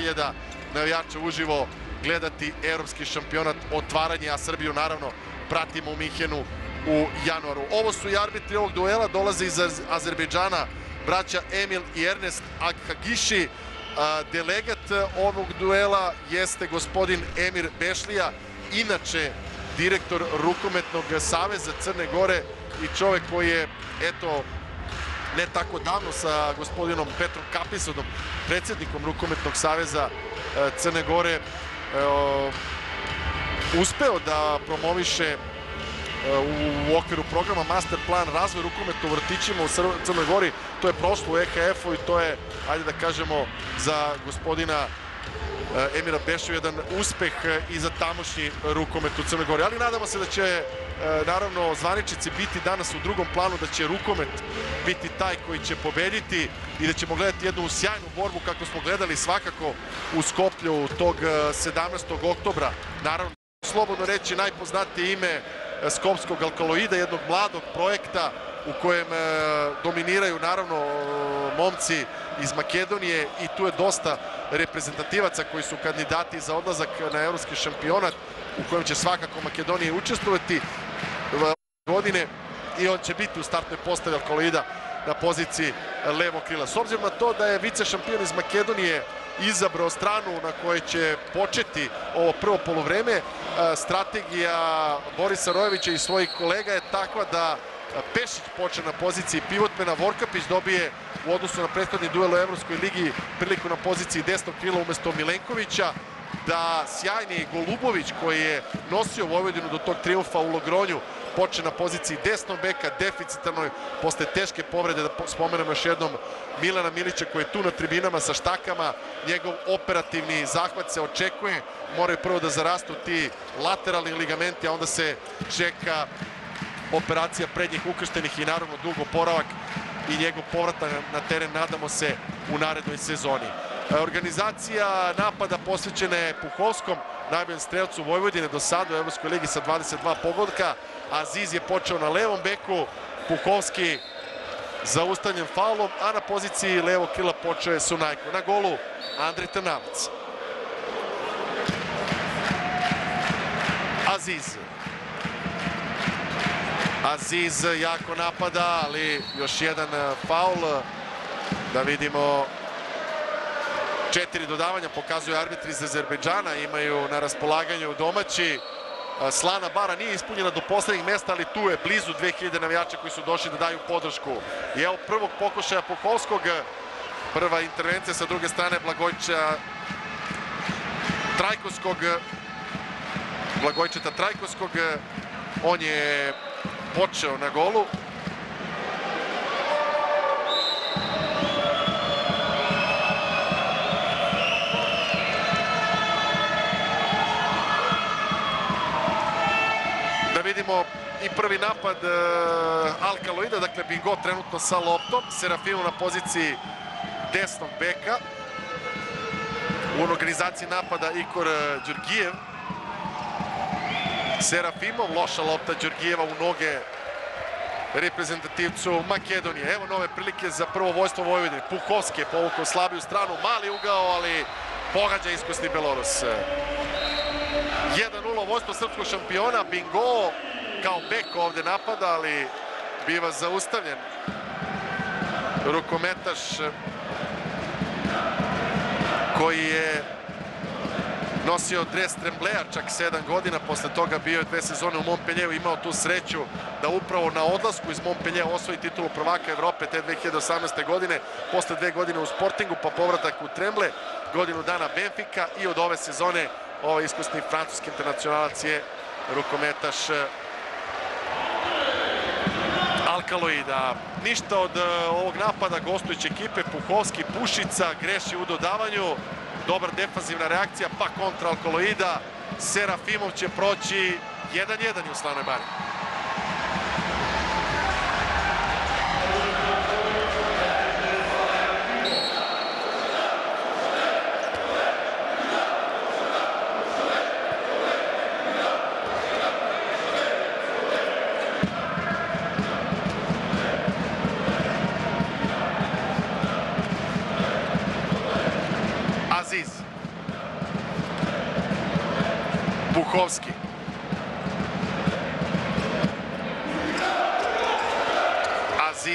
10.000 navijača uživo gledati evropski šampionat otvaranje, a Srbiju naravno pratimo u Mihenu u januaru. Ovo su i arbitri ovog duela, dolaze iz Azerbejdžana braća Emil i Ernest Akhagiši. Delegat ovog duela jeste gospodin Emir Bešlija, inače direktor Rukometnog saveza Crne Gore i čovek koji je, eto, ne tako davno sa gospodinom Petrom Kapisodom, predsednikom Rukometnog saveza e, Crne Gore, e, uspeo da promoviše u okviru programa Master plan razvoj rukometa u vrtićima u Crnoj Gori. To je prošlo u EKF-u i to je, ajde da kažemo, za gospodina eh, Emira Bešov jedan uspeh eh, i za tamošnji rukomet u Crnoj Gori. Ali nadamo se da će eh, naravno zvaničici biti danas u drugom planu, da će rukomet biti taj koji će pobediti i da ćemo gledati jednu sjajnu borbu kako smo gledali svakako u Skoplju tog 17. oktobra. Naravno, slobodno reći najpoznatije ime skopskog alkaloida, jednog mladog projekta u kojem e, dominiraju naravno momci iz Makedonije i tu je dosta reprezentativaca koji su kandidati za odlazak na evropski šampionat u kojem će svakako Makedonije učestvovati godine i on će biti u startnoj postavi alkaloida na poziciji levo krila. S obzirom na to da je vice šampion iz Makedonije izabrao stranu na kojoj će početi ovo prvo polovreme. Strategija Borisa Rojevića i svojih kolega je takva da Pešić poče na poziciji pivotmena, Vorkapić dobije u odnosu na prethodni duel u Evropskoj ligi priliku na poziciji desnog krila umesto Milenkovića, da sjajni Golubović koji je nosio Vojvodinu do tog triumfa u Logronju poče na poziciji desnog beka, deficitarnoj, posle teške povrede, da spomenemo još jednom Milana Milića koji je tu na tribinama sa štakama, njegov operativni zahvat se očekuje, moraju prvo da zarastu ti lateralni ligamenti, a onda se čeka operacija prednjih ukrštenih i naravno dugo poravak i njegov povratak na teren, nadamo se, u narednoj sezoni. Organizacija napada posvećena je Puhovskom, najboljem strelcu Vojvodine do sada u Evropskoj ligi sa 22 pogodka. Aziz je počeo na levom beku, Puhovski zaustavljen faulom, a na poziciji levog krila počeo je Sunajko. Na golu Andri Trnavac. Aziz. Aziz jako napada, ali još jedan faul. Da vidimo Četiri dodavanja pokazuju arbitri iz Azerbejdžana, imaju na raspolaganju domaći. Slana bara nije ispunjena do poslednjih mesta, ali tu je blizu 2000 navijača koji su došli da daju podršku. I evo prvog pokušaja Pokovskog, prva intervencija sa druge strane Blagojča Trajkovskog, Blagojčeta Trajkovskog, on je počeo na golu. vidimo i prvi napad uh, Alkaloida, dakle Bingo trenutno sa loptom, Serafimo na poziciji desnog beka. U organizaciji napada Ikor e, Đurgijev. Serafimov, loša lopta Đurgijeva u noge reprezentativcu Makedonije. Evo nove prilike za prvo vojstvo Vojvodine. Puhovski je povukao slabiju stranu, mali ugao, ali pogađa iskusni Belorus. 1-0 vojstvo srpskog šampiona, Bingo kao bek ovde napada, ali biva zaustavljen rukometaš koji je nosio dres Trembleja čak 7 godina, posle toga bio je dve sezone u Montpellieru, imao tu sreću da upravo na odlasku iz Montpellier osvoji titulu prvaka Evrope te 2018. godine, posle dve godine u Sportingu, pa povratak u Tremble, godinu dana Benfica i od ove sezone ovaj iskusni francuski internacionalac je rukometaš Alkaloida. Ništa od e, ovog napada gostujuće ekipe, Puhovski, Pušica, greši u dodavanju, dobar defanzivna reakcija, pa kontra Alkaloida, Serafimov će proći 1-1 u Slanoj Bari.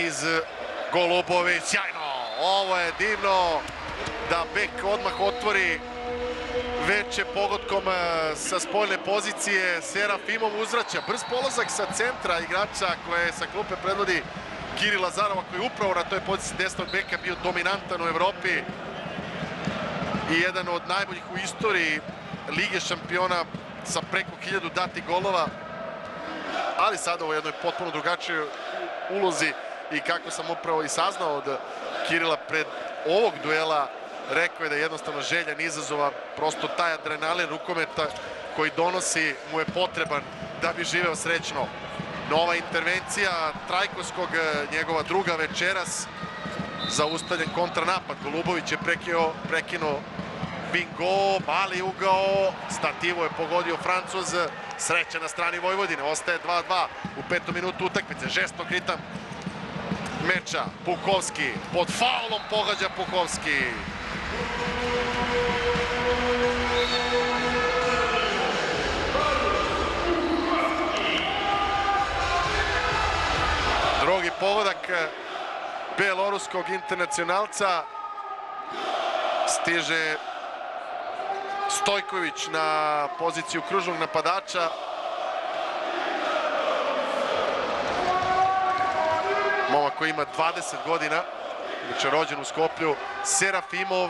Aziz Golubović, sjajno! Ovo je divno da bek odmah otvori veće pogodkom e, sa spoljne pozicije. Serafimov uzvraća brz polazak sa centra igrača koje sa klupe predvodi Kiri Lazarova koji upravo na toj poziciji desnog beka bio dominantan u Evropi i jedan od najboljih u istoriji Lige šampiona sa preko 1000 dati golova ali sada u jednoj potpuno drugačijoj ulozi i kako sam upravo i saznao od Kirila pred ovog duela rekao je da je jednostavno željan izazova, prosto taj adrenalin rukometa koji donosi mu je potreban da bi živeo srećno. Nova intervencija Trajkovskog, njegova druga večeras, zaustavljen kontranapad. Golubović je prekio, prekinuo bingo, mali ugao, stativo je pogodio Francuz, sreća na strani Vojvodine, ostaje 2-2 u petom minutu utakmice, žestok ritam meča, Pukovski, pod faulom pogađa Pukovski. Drugi pogodak beloruskog internacionalca stiže Stojković na poziciju kružnog napadača. Momak koji ima 20 godina, je rođen u Skoplju. Serafimov.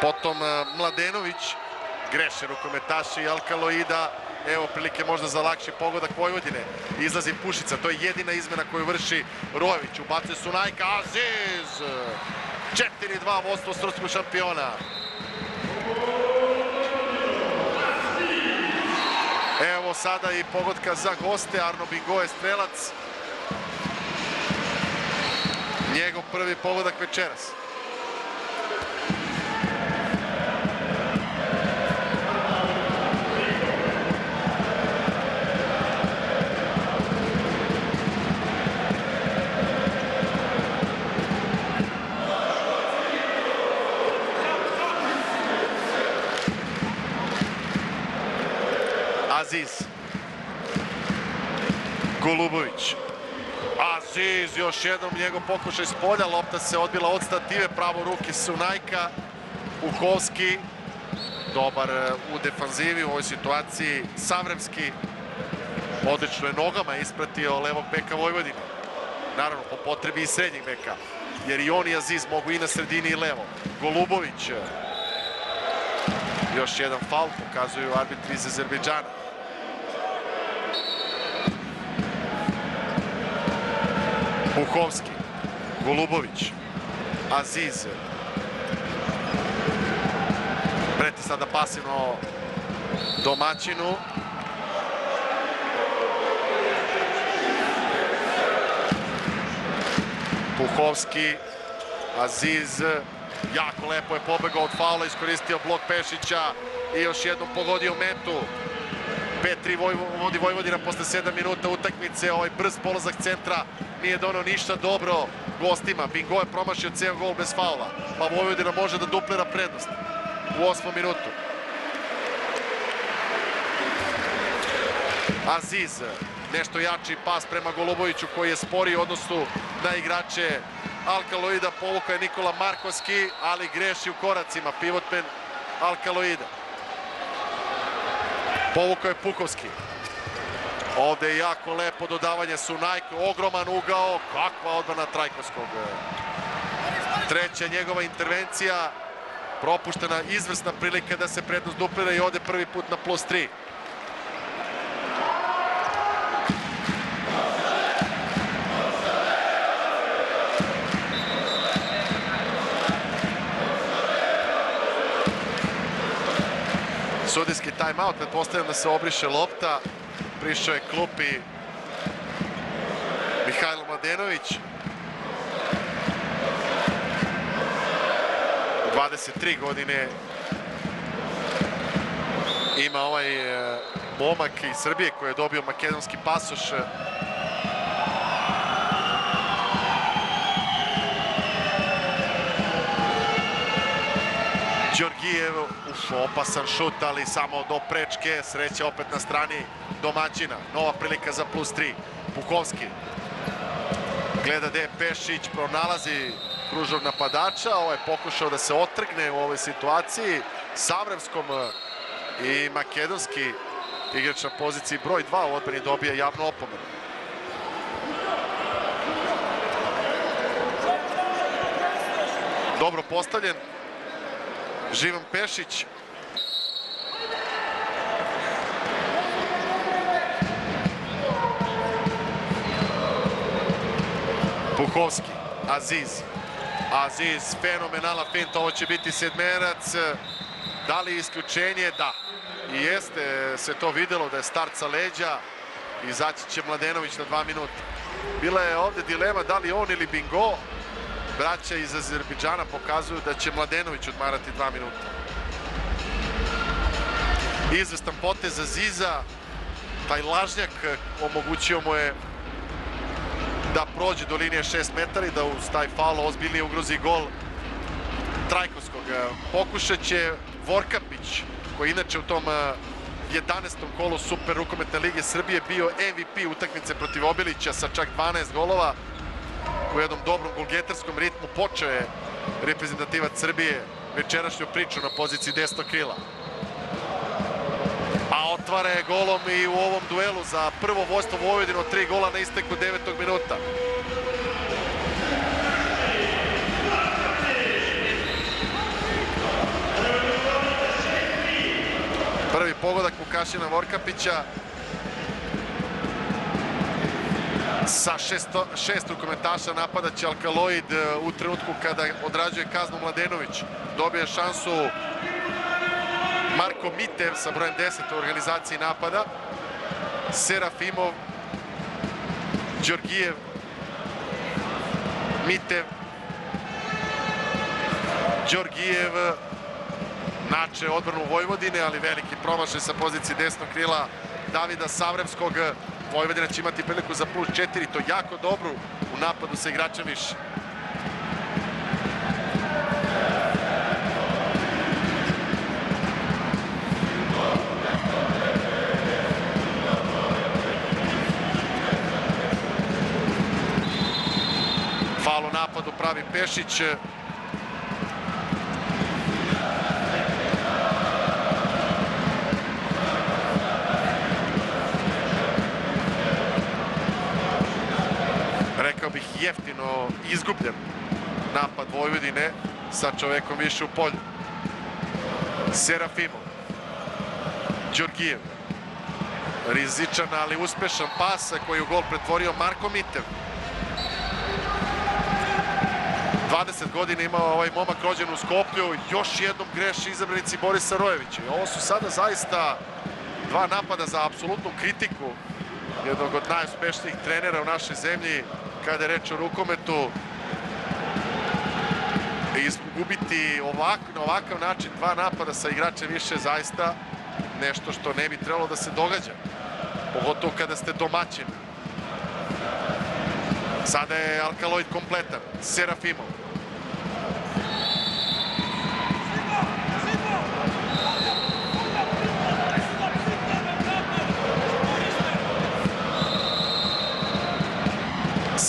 Potom eh, Mladenović, greše rukometaši Alkaloida. Evo prilike možda za lakši pogodak Vojvodine. Izlazi Pušica, to je jedina izmena koju vrši Rojević. Ubacuje Sunajka, Aziz! 4-2 vodstvo srpskog šampiona. Evo sada i pogodka za goste, Arno Bingo je strelac. Njegov prvi pogodak večeras. Golubović. Aziz, još jednom njegov pokušaj s polja, lopta se odbila od stative, pravo ruke Sunajka. Uhovski, dobar e, u defanzivi u ovoj situaciji. Savremski, odlično je nogama ispratio levog beka Vojvodine. Naravno, po potrebi i srednjeg beka, jer i on i Aziz mogu i na sredini i levo. Golubović, još jedan faul pokazuju arbitri iz Azerbejdžana. Buhovski, Golubović, Aziz. Preti sada pasivno domaćinu. Buhovski, Aziz, jako lepo je pobegao od faula, iskoristio blok Pešića i još jednom pogodio metu. 5-3 vodi Vojvodina posle 7 minuta utakmice, ovaj brz polazak centra nije donao ništa dobro gostima. Bingo je promašio ceo gol bez faula, pa Vojvodina može da duplira prednost u osmom minutu. Aziz, nešto jači pas prema Goluboviću koji je spori u odnosu na igrače Alkaloida, povuka je Nikola Markovski, ali greši u koracima, pivotmen Alkaloida. Povukao je Pukovski. Ovde je jako lepo dodavanje Sunajko, ogroman ugao, kakva odbrana Trajkovskog. Treća njegova intervencija, propuštena izvrsna prilika da se prednost duplira i ode prvi put na plus 3. Time-out, pretpostavljam da se obriše lopta prišao je klupi Mihajlo Mladenović. 23 godine ima ovaj e, momak iz Srbije koji je dobio makedonski pasoš. Đorgijev, uf, opasan šut, ali samo do prečke, sreća opet na strani domaćina. Nova prilika za plus 3. Pukovski gleda gde je Pešić, pronalazi kružnog napadača, ovo je pokušao da se otrgne u ovoj situaciji. Savremskom i makedonski igrač na poziciji broj 2 u odbrani dobija javnu opomenu. Dobro postavljen. Živan Pešić. Puhovski, Aziz. Aziz, fenomenalna finta, ovo će biti sedmerac. Da li isključenje? Da. I jeste se to videlo da je start sa leđa. Izaći će Mladenović na dva minuta. Bila je ovde dilema da li on ili Bingo. Braća iz Azerbiđana pokazuju da će Mladenović odmarati dva minuta. Izvestan potez za Ziza. Taj lažnjak omogućio mu je da prođe do linije 6 metara i da uz taj faul ozbiljnije ugrozi gol Trajkovskog. Pokušat će Vorkapić, koji inače u tom 11. kolu Super rukometne lige Srbije bio MVP utakmice protiv Obilića sa čak 12 golova. U jednom dobrom golgetarskom ritmu počeo je reprezentativac Srbije večerašnju priču na poziciji desnog krila. A otvara je golom i u ovom duelu za prvo vojstvo Vojvodina od tri gola na isteku 9. minuta. Prvi pogodak Vukašina Vorkapića sa šesto, šest rukometaša napada će Alkaloid u trenutku kada odrađuje kaznu Mladenović. Dobije šansu Marko Mitev sa brojem 10 u organizaciji napada. Serafimov, Đorgijev, Mitev, Đorgijev, nače odbranu Vojvodine, ali veliki promašaj sa pozicije desnog krila Davida Savremskog. Vojvodina će imati priliku za plus 4, to jako dobro u napadu sa igračem više. Faul u napadu pravi Pešić. rekao jeftino izgubljen napad Vojvodine sa čovekom više u polju. Serafimov, Đorgijev, rizičan ali uspešan pas koji u gol pretvorio Marko Mitev. 20 godina imao ovaj momak rođen u Skoplju, još jednom greši izabranici Borisa Rojevića. I ovo su sada zaista dva napada za apsolutnu kritiku jednog od najuspešnijih trenera u našoj zemlji kada je reč o rukometu. Izgubiti ovak, na ovakav način dva napada sa igračem više zaista nešto što ne bi trebalo da se događa. Pogotovo kada ste domaćin. Sada je Alkaloid kompletan. Serafimov.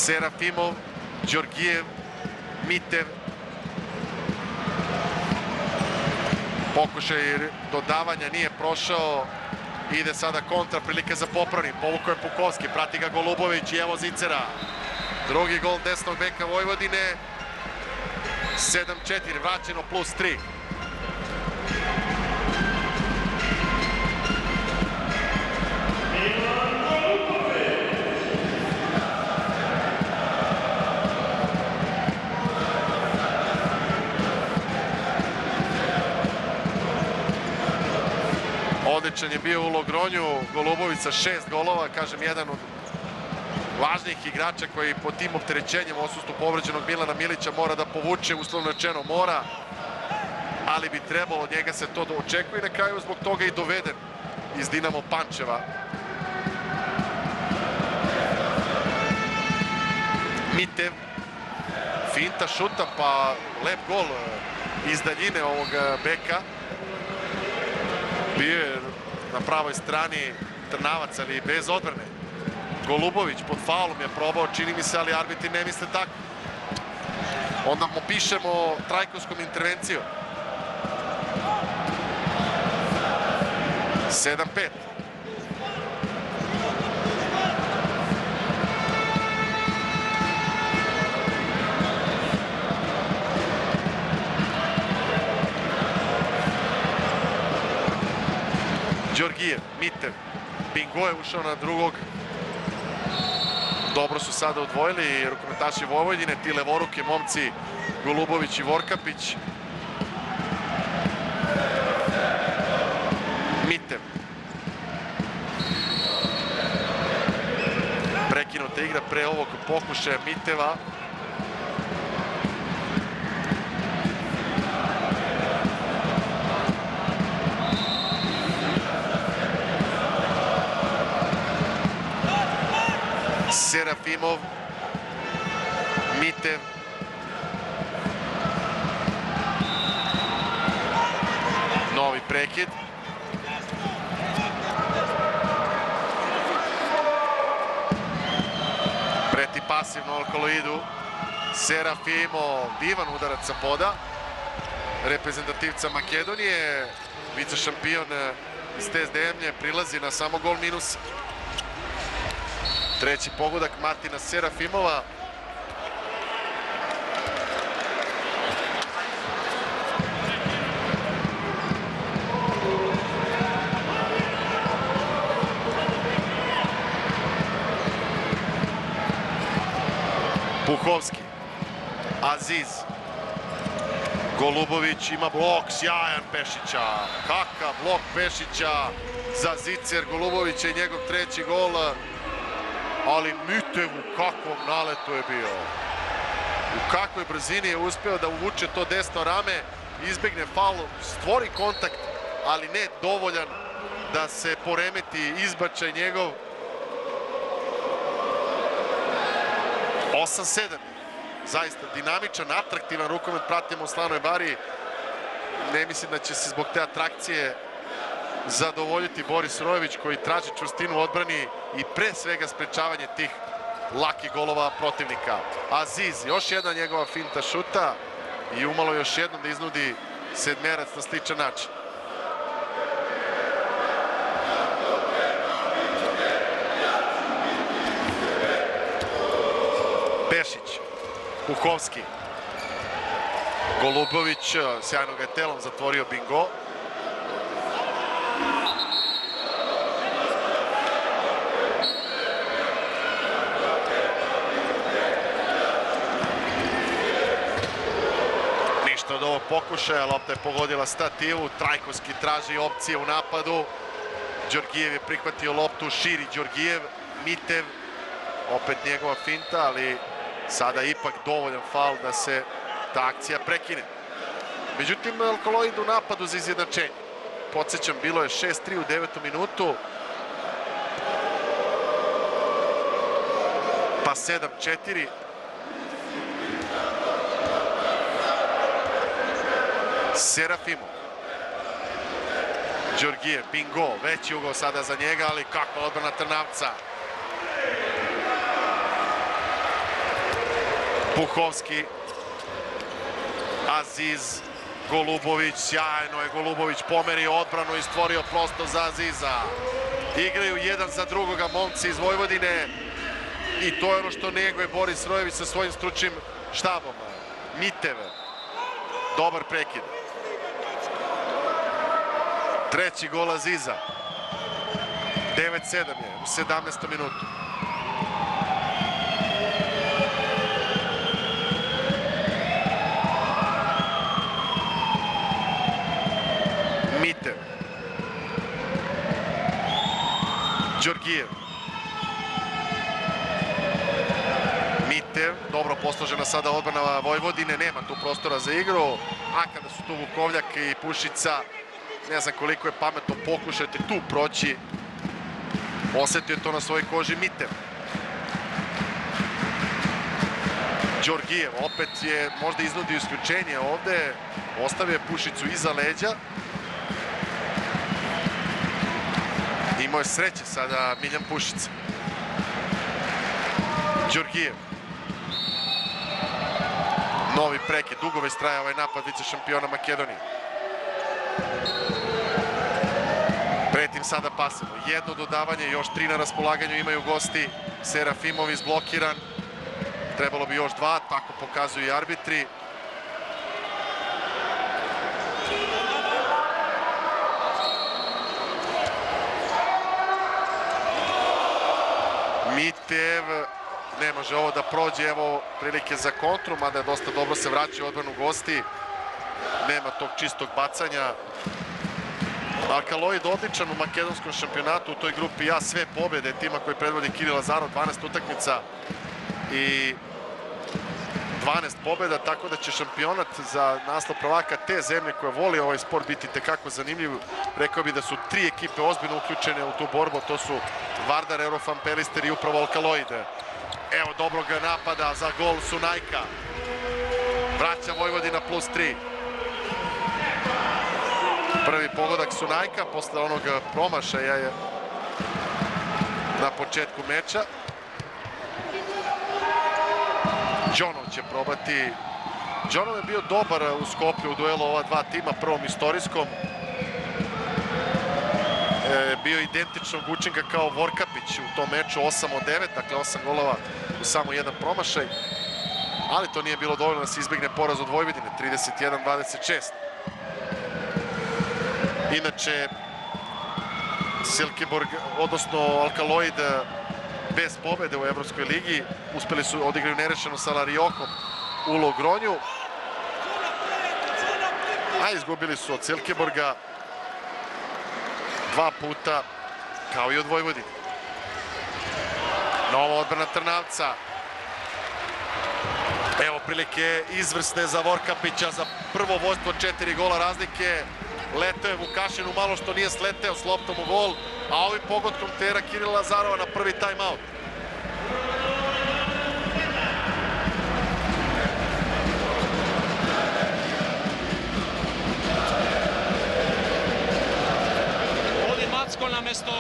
Serafimov, Đorgijev, Mitev. Pokušaj dodavanja nije prošao. Ide sada kontra, prilike za popravni. Povuko je Pukovski, prati ga Golubović i evo Zicera. Drugi gol desnog beka Vojvodine. 7-4, vraćeno plus 3. Odličan je bio u Logronju, Golubović sa šest golova, kažem, jedan od važnijih igrača koji po tim opterećenjem osustu povređenog Milana Milića mora da povuče, uslovno rečeno mora, ali bi trebalo od njega se to da očekuje i na kraju zbog toga i doveden iz Dinamo Pančeva. Mitev, Finta, šuta, pa lep gol e, iz daljine ovog e, beka. Bio je na pravoj strani Trnavac, ali bez odbrane. Golubović pod faulom je probao, čini mi se, ali arbitri ne misle tako. Onda mu pišemo trajkovskom intervencijom. 7-5. Đorgijev, Mitev, Bingo je ušao na drugog. Dobro su sada odvojili rukometaši Vojvodine, ti levoruke momci Golubović i Vorkapić. Mitev. Prekinuta igra pre ovog pokušaja Miteva. Serafimov, Mitev, novi prekid. Preti pasivno Alkaloidu, Serafimov, divan udarac sa poda, reprezentativca Makedonije, vice šampion iz te zemlje, prilazi na samo gol minus. Treći pogodak Martina Serafimova. Puhovski. Aziz. Golubović ima blok, sjajan Pešića. Kakav blok Pešića za Zicer Golubovića i njegov treći gol ali Mitev u kakvom naletu je bio. U kakvoj brzini je uspeo da uvuče to desno rame, izbegne faul, stvori kontakt, ali ne dovoljan da se poremeti izbačaj njegov. 8-7. Zaista dinamičan, atraktivan rukomet pratimo u Slanoj Bari. Ne mislim da će se zbog te atrakcije zadovoljiti Boris Rojević koji traži čvrstinu odbrani i pre svega sprečavanje tih lakih golova protivnika. Aziz, još jedna njegova finta šuta i umalo još jednom da iznudi sedmerac na sličan način. Pešić, Puhovski, Golubović, sjajno ga je telom zatvorio bingo. od ovog pokušaja, lopta je pogodila stativu, Trajkovski traži opcije u napadu, Đorgijev je prihvatio loptu, širi Đorgijev, Mitev, opet njegova finta, ali sada ipak dovoljan faul da se ta akcija prekine. Međutim, Alkaloid u napadu za izjednačenje. Podsećam, bilo je 6-3 u devetu minutu, pa 7-4, Serafimov. Đorgijev, bingo, veći ugao sada za njega, ali kakva odbrana Trnavca. Puhovski, Aziz, Golubović, sjajno je Golubović pomerio odbranu i stvorio prosto za Aziza. Igraju jedan za drugoga momci iz Vojvodine i to je ono što neguje Boris Rojević sa svojim stručnim štabom. Mitev, dobar prekid. Treći gol Aziza. 9-7 je u 17. minutu. Mitev. Đorgijev. Dobro posložena sada odbrana Vojvodine, nema tu prostora za igru, a kada su tu Vukovljak i Pušica, ne znam koliko je pametno pokušajte tu proći. Osetio je to na svojoj koži Mitev. Đorgijev opet je možda iznudio isključenje ovde, ostavio je pušicu iza leđa. Imao je sreće sada Miljan Pušica. Đorgijev. Novi preke, dugo već ovaj napad vice šampiona Makedonije. Sada pasivno. Jedno dodavanje, još tri na raspolaganju imaju gosti. Serafimov izblokiran. Trebalo bi još dva, tako pokazuju i arbitri. Mitev ne može ovo da prođe, evo prilike za kontru, mada je dosta dobro se vraćaju odbranu gosti. Nema tog čistog bacanja. Alkaloid odličan u makedonskom šampionatu u toj grupi A, sve pobjede tima koji predvodi Kiril Lazarov, 12 utakmica i 12 pobjeda, tako da će šampionat za naslov prvaka te zemlje koja voli ovaj sport biti tekako zanimljiv. Rekao bi da su tri ekipe ozbiljno uključene u tu borbu, to su Vardar, Eurofan, Perister i upravo Alkaloid. Evo dobrog napada za gol Sunajka. Vraća Vojvodina plus 3. Prvi pogodak Sunajka posle onog promašaja je na početku meča. Džonov će probati. Džonov je bio dobar u Skoplju u duelu ova dva tima, prvom istorijskom. E, bio identičnog učinka kao Vorkapić u tom meču 8 od 9, dakle 8 golova u samo jedan promašaj. Ali to nije bilo dovoljno da se izbegne poraz od Vojvodine, 31-26. Inače, Silkeborg, odnosno Alkaloid, bez pobede u Evropskoj ligi. Uspeli su odigraju nerešeno sa Lariokom u Logronju. A izgubili su od Silkeborga dva puta, kao i od Vojvodine. Nova odbrana Trnavca. Evo prilike izvrsne za Vorkapića za prvo vojstvo četiri gola razlike. Letao je Vukašinu malo što nije sleteo s loptom u gol, a ovim pogodkom tera Kirila Lazarova na prvi time-out. Macko namesto,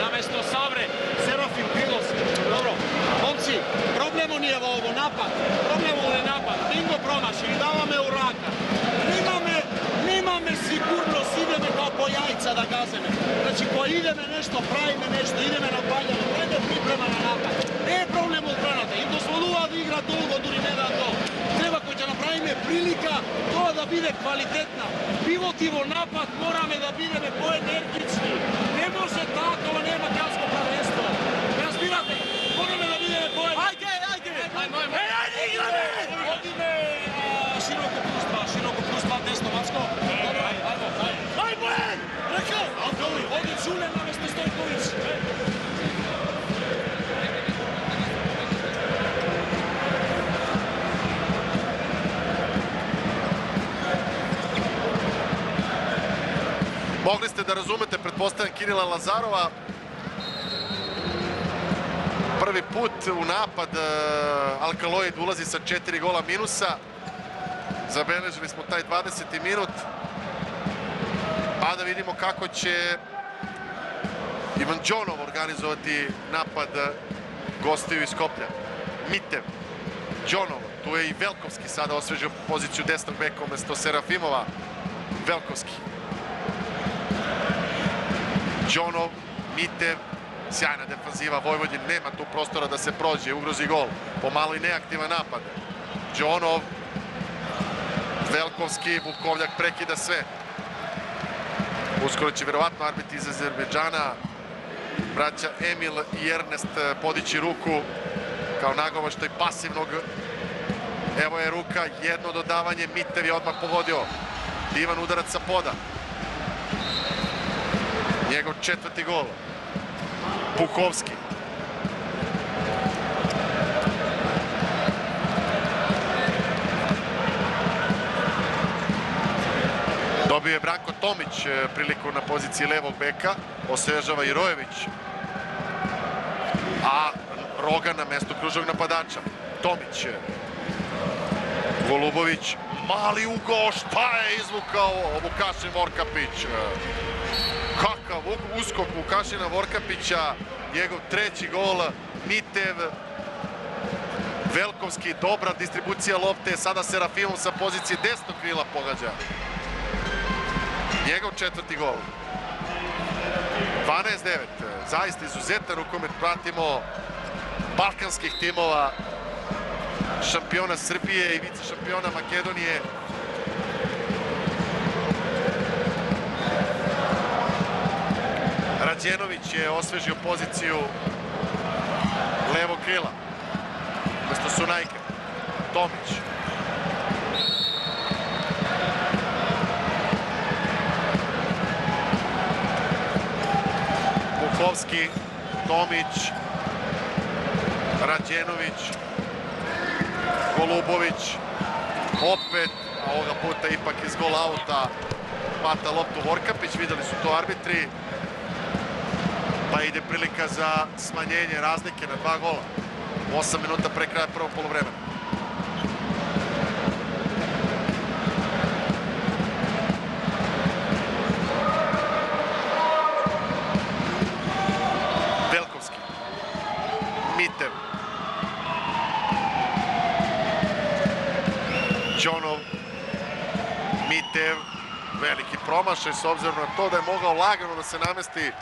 namesto Savre, Serafim Krilos. Dobro, momci, problemu nije ovo napad, problemu je napad. Bingo promaši, dava me u raka. имаме сигурност, идеме како по јајца да газеме. Значи, кој идеме нешто, правиме нешто, идеме на паѓање, да правиме припрема на напад. Не е проблем одбраната, им дозволува да игра долго, дури не да долго. Треба кој ќе направиме прилика тоа да биде квалитетна. Пивот и во напад мораме да бидеме поенергични. Не може така, ова нема македонско правенство. Разбирате? Мораме да бидеме поенергични. Ајде, ајде! Ајде, ајде! Mogli ste da razumete, pretpostavljam, Kirila Lazarova. Prvi put u napad e, Alkaloid ulazi sa četiri gola minusa. Zabeležili smo taj 20. minut. Pa da vidimo kako će Ivan Džonov organizovati napad gostiju iz Skoplja. Mitev, Džonov, tu je i Velkovski sada osvežio poziciju desnog beka umesto Serafimova. Velkovski. Džonov, Mitev, sjajna defanziva Vojvodin, nema tu prostora da se prođe, ugrozi gol. Pomalo i neaktivan napad. Džonov, Velkovski, Vukovljak prekida sve. Uskoro će verovatno arbit iz Azerbeđana, braća Emil i Ernest podići ruku kao nagovaštaj pasivnog. Evo je ruka, jedno dodavanje, Mitev je odmah pogodio. Divan udarac sa poda. Njegov četvrti gol. Pukovski. Dobio je Branko Tomić e, priliku na poziciji levog beka. Osvežava i Rojević. A Roga na mestu kružog napadača. Tomić. Golubović, mali ugao, šta je izvukao Vukašin Vorkapić? Kakav uskok Vukašina Vorkapića, njegov treći gol, Mitev, Velkovski, dobra distribucija lopte, sada Serafimov sa pozicije desnog krila pogađa. Njegov četvrti gol. 12-9, zaista izuzetan rukomet, pratimo balkanskih timova, šampiona Srbije i vice šampiona Makedonije. Rađenović je osvežio poziciju levog krila. Umesto Sunajka. Tomić. Bukovski, Tomić, Rađenović, Golubović, opet, a ovoga puta ipak iz gol auta mata loptu Vorkapić, videli su to arbitri, pa ide prilika za smanjenje razlike na dva gola. 8 minuta pre kraja prvog polovremena. Promašaj s obzirom na to da je mogao lagano da se namesti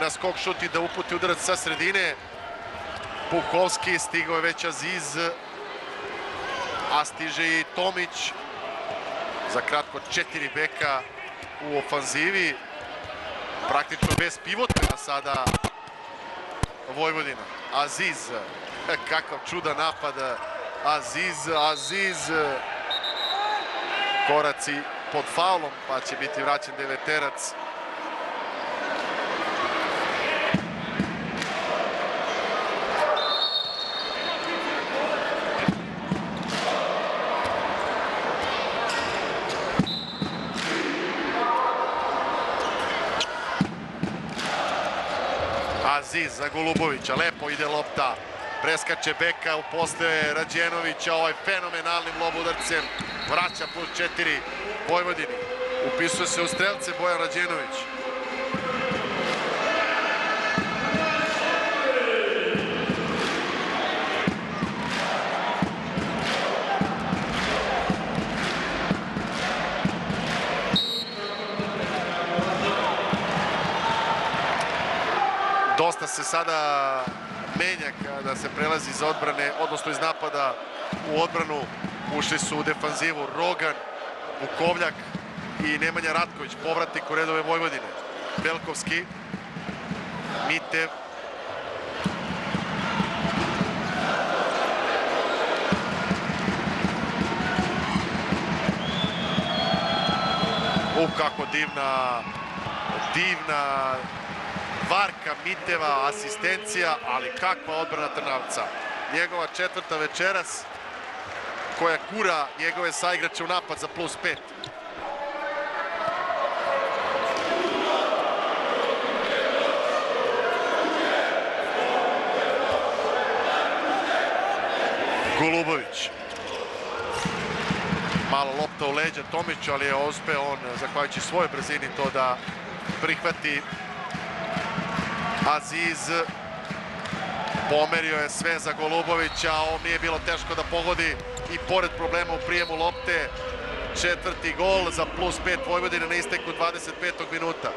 na skok šut i da uputi udarac sa sredine. Pukovski, stigao je već Aziz, a stiže i Tomić. Za kratko četiri beka u ofanzivi. Praktično bez pivota sada Vojvodina. Aziz, kakav čudan napad. Aziz, Aziz. Koraci pod faulom, pa će biti vraćen deveterac. Aziz za Golubovića, lepo ide lopta, preskače beka, upostaje Rađenovića, ovaj fenomenalnim lobudarcem, vraća plus četiri Vojvodini. Upisuje se u strelce Bojan Rađenović. Dosta se sada menja kada se prelazi iz odbrane, odnosno iz napada u odbranu. Ušli su u defanzivu Rogan, Vukovljak i Nemanja Ratković, povratnik u redove Vojvodine. Belkovski, Mitev, U, kako divna, divna varka Miteva, asistencija, ali kakva odbrana Trnavca. Njegova četvrta večeras, koja kura njegove saigrače u napad za plus pet. Golubović. Malo lopta u leđa Tomiću, ali je uspeo on, zahvaljujući svojoj brzini, to da prihvati Aziz. Pomerio je sve za Golubovića, ovo nije bilo teško da pogodi i pored problema u prijemu lopte. Četvrti gol za plus pet Vojvodine na isteku 25. minuta.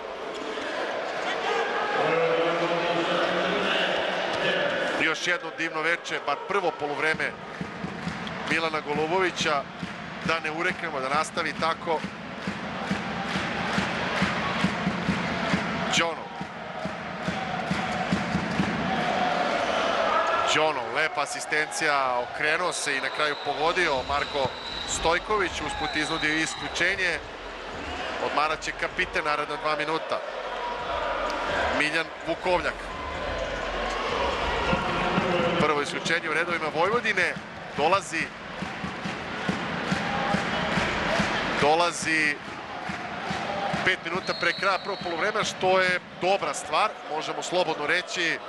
Još jedno divno veče, bar prvo poluvreme Milana Golubovića. Da ne ureknemo, da nastavi tako. Džonov. Lepa asistencija, okrenuo se i na kraju pogodio Marko Stojković, usput iznudio isključenje. Odmarat će kapite naredna dva minuta. Miljan Vukovljak. Prvo isključenje u redovima Vojvodine. Dolazi dolazi 5 minuta pre kraja prvog polovremena, što je dobra stvar, možemo slobodno reći,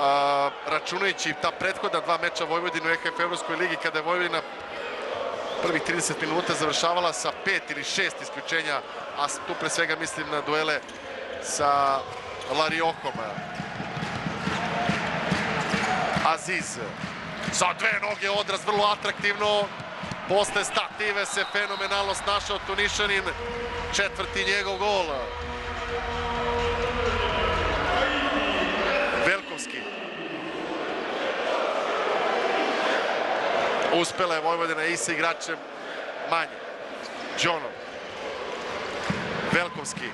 a, računajući ta prethodna dva meča Vojvodine u EKF Evropskoj ligi, kada je Vojvodina prvih 30 minuta završavala sa pet ili šest isključenja, a tu pre svega mislim na duele sa Lariokom. Aziz sa dve noge odraz vrlo atraktivno posle stative se fenomenalno snašao Tunišanin četvrti njegov gol Velkovski uspela je Vojvodina i sa igračem manje Džonov Velkovski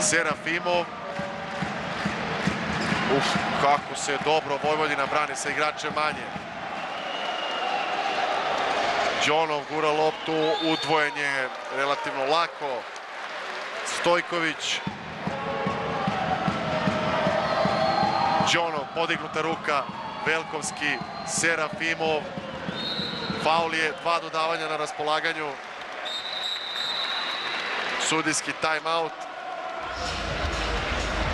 Serafimov Uf, kako se dobro Vojvodina brani sa igračem manje. Džonov gura loptu, udvojenje relativno lako. Stojković. Džonov, podignuta ruka. Velkovski, Serafimov. Faul je, dva dodavanja na raspolaganju. Sudijski time-out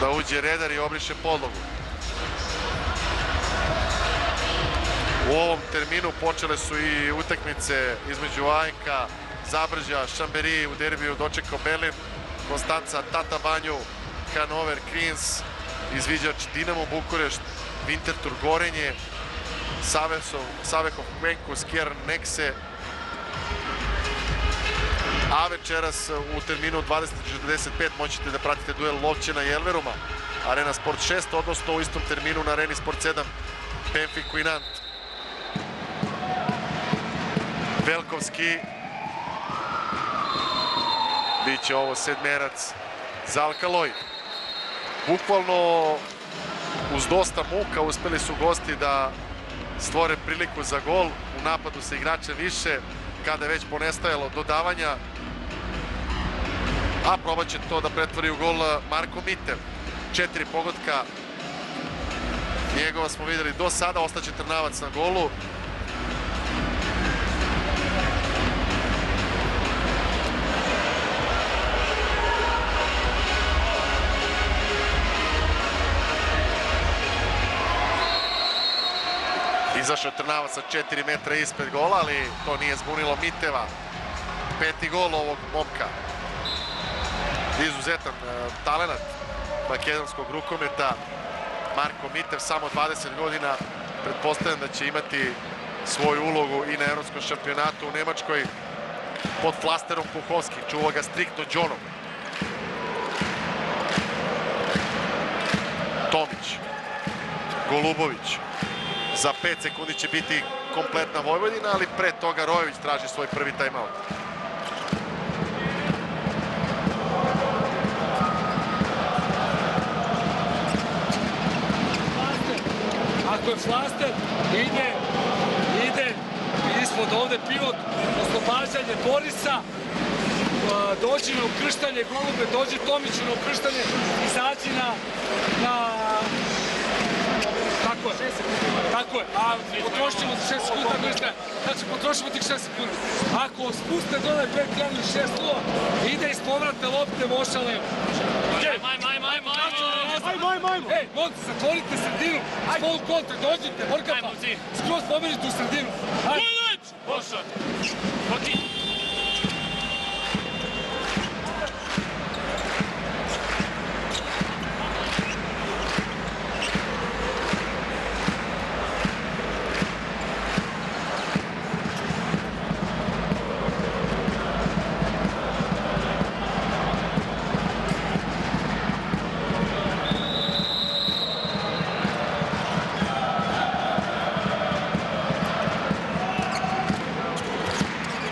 da uđe redar i obriše podlogu. U ovom terminu počele su i utakmice između Ajka, Zabržja, Šamberi u derbiju dočekao Berlin, Konstanca, Tata Banju, Hanover, Krins, izviđač Dinamo Bukurešt, Winterthur Gorenje, Savesov, Savehov Kvenku, Skjer Nekse, a večeras u terminu 20.45 moćete da pratite duel Lovćena i Elveruma, Arena Sport 6, odnosno u istom terminu na Areni Sport 7, Benfica i Nant. Velkovski. Biće ovo sedmerac za Alkaloj. Bukvalno uz dosta muka uspeli su gosti da stvore priliku za gol. U napadu se igrače više kada je već ponestajalo dodavanja a probat će to da pretvori u gol Marko Mitev. Četiri pogodka njegova smo videli do sada, ostaće Trnavac na golu. Izašao je Trnavac sa 4 metra ispred gola, ali to nije zbunilo Miteva. Peti gol ovog momka izuzetan e, talenat makedonskog rukometa. Marko Mitev, samo 20 godina, pretpostavljam da će imati svoju ulogu i na evropskom šampionatu u Nemačkoj pod flasterom Puhovski. Čuva ga striktno Džonom. Tomić, Golubović. Za 5 sekundi će biti kompletna Vojvodina, ali pre toga Rojević traži svoj prvi timeout. ako je flaster, ide, ide ispod ovde pivot, oslobađanje Borisa, dođi na ukrštanje golube, dođi Tomiću na ukrštanje, izađi na, na Tako je. Tako je. A potrošit ćemo 6 sekundi, tako je Znači, potrošimo tih 6 sekundi. Ako spuste dole 5 krenu i 6 lova, ide iz povratne lopte, moša levo. Maj, maj, maj, maj, Ajmo, ajmo, ajmo. Ej, momci, zatvorite sredinu. Spol kontra, dođite, Borkapa. Skroz pomerite u sredinu. Ajmo. Boša. Poti.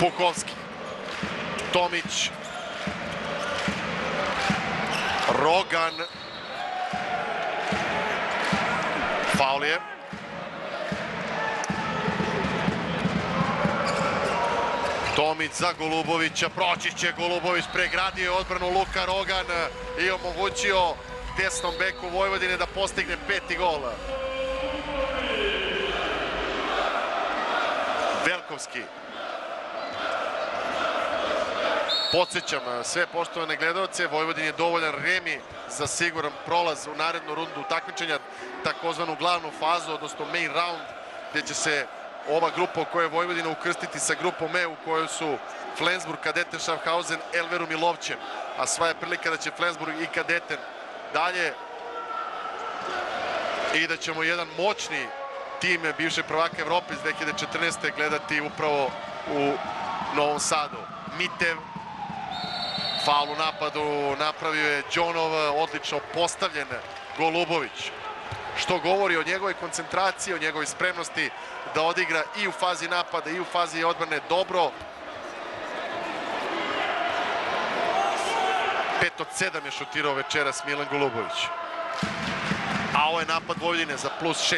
Pukovski. Tomić. Rogan. Faul je. Tomić za Golubovića, proći će Golubović, pregradio odbranu Luka Rogan i omogućio desnom beku Vojvodine da postigne peti gol. Velkovski. Podsećam sve poštovane gledalce, Vojvodin je dovoljan remi za siguran prolaz u narednu rundu takmičenja, takozvanu glavnu fazu, odnosno main round gde će se ova grupa u kojoj je Vojvodina ukrstiti sa grupom E u kojoj su Flensburg, Kadeten, Schaffhausen, Elverum i Lovćen. A sva je prilika da će Flensburg i Kadeten dalje i da ćemo jedan moćni tim bivšeg prvaka Evrope iz 2014. gledati upravo u Novom Sadu. Mitev, faul u napadu, napravio je Džonov, odlično postavljen Golubović. Što govori o njegovoj koncentraciji, o njegovoj spremnosti da odigra i u fazi napada i u fazi odbrane dobro. 5 od 7 je šutirao večeras Milan Golubović. A ovo je napad Vojvodine za plus 6.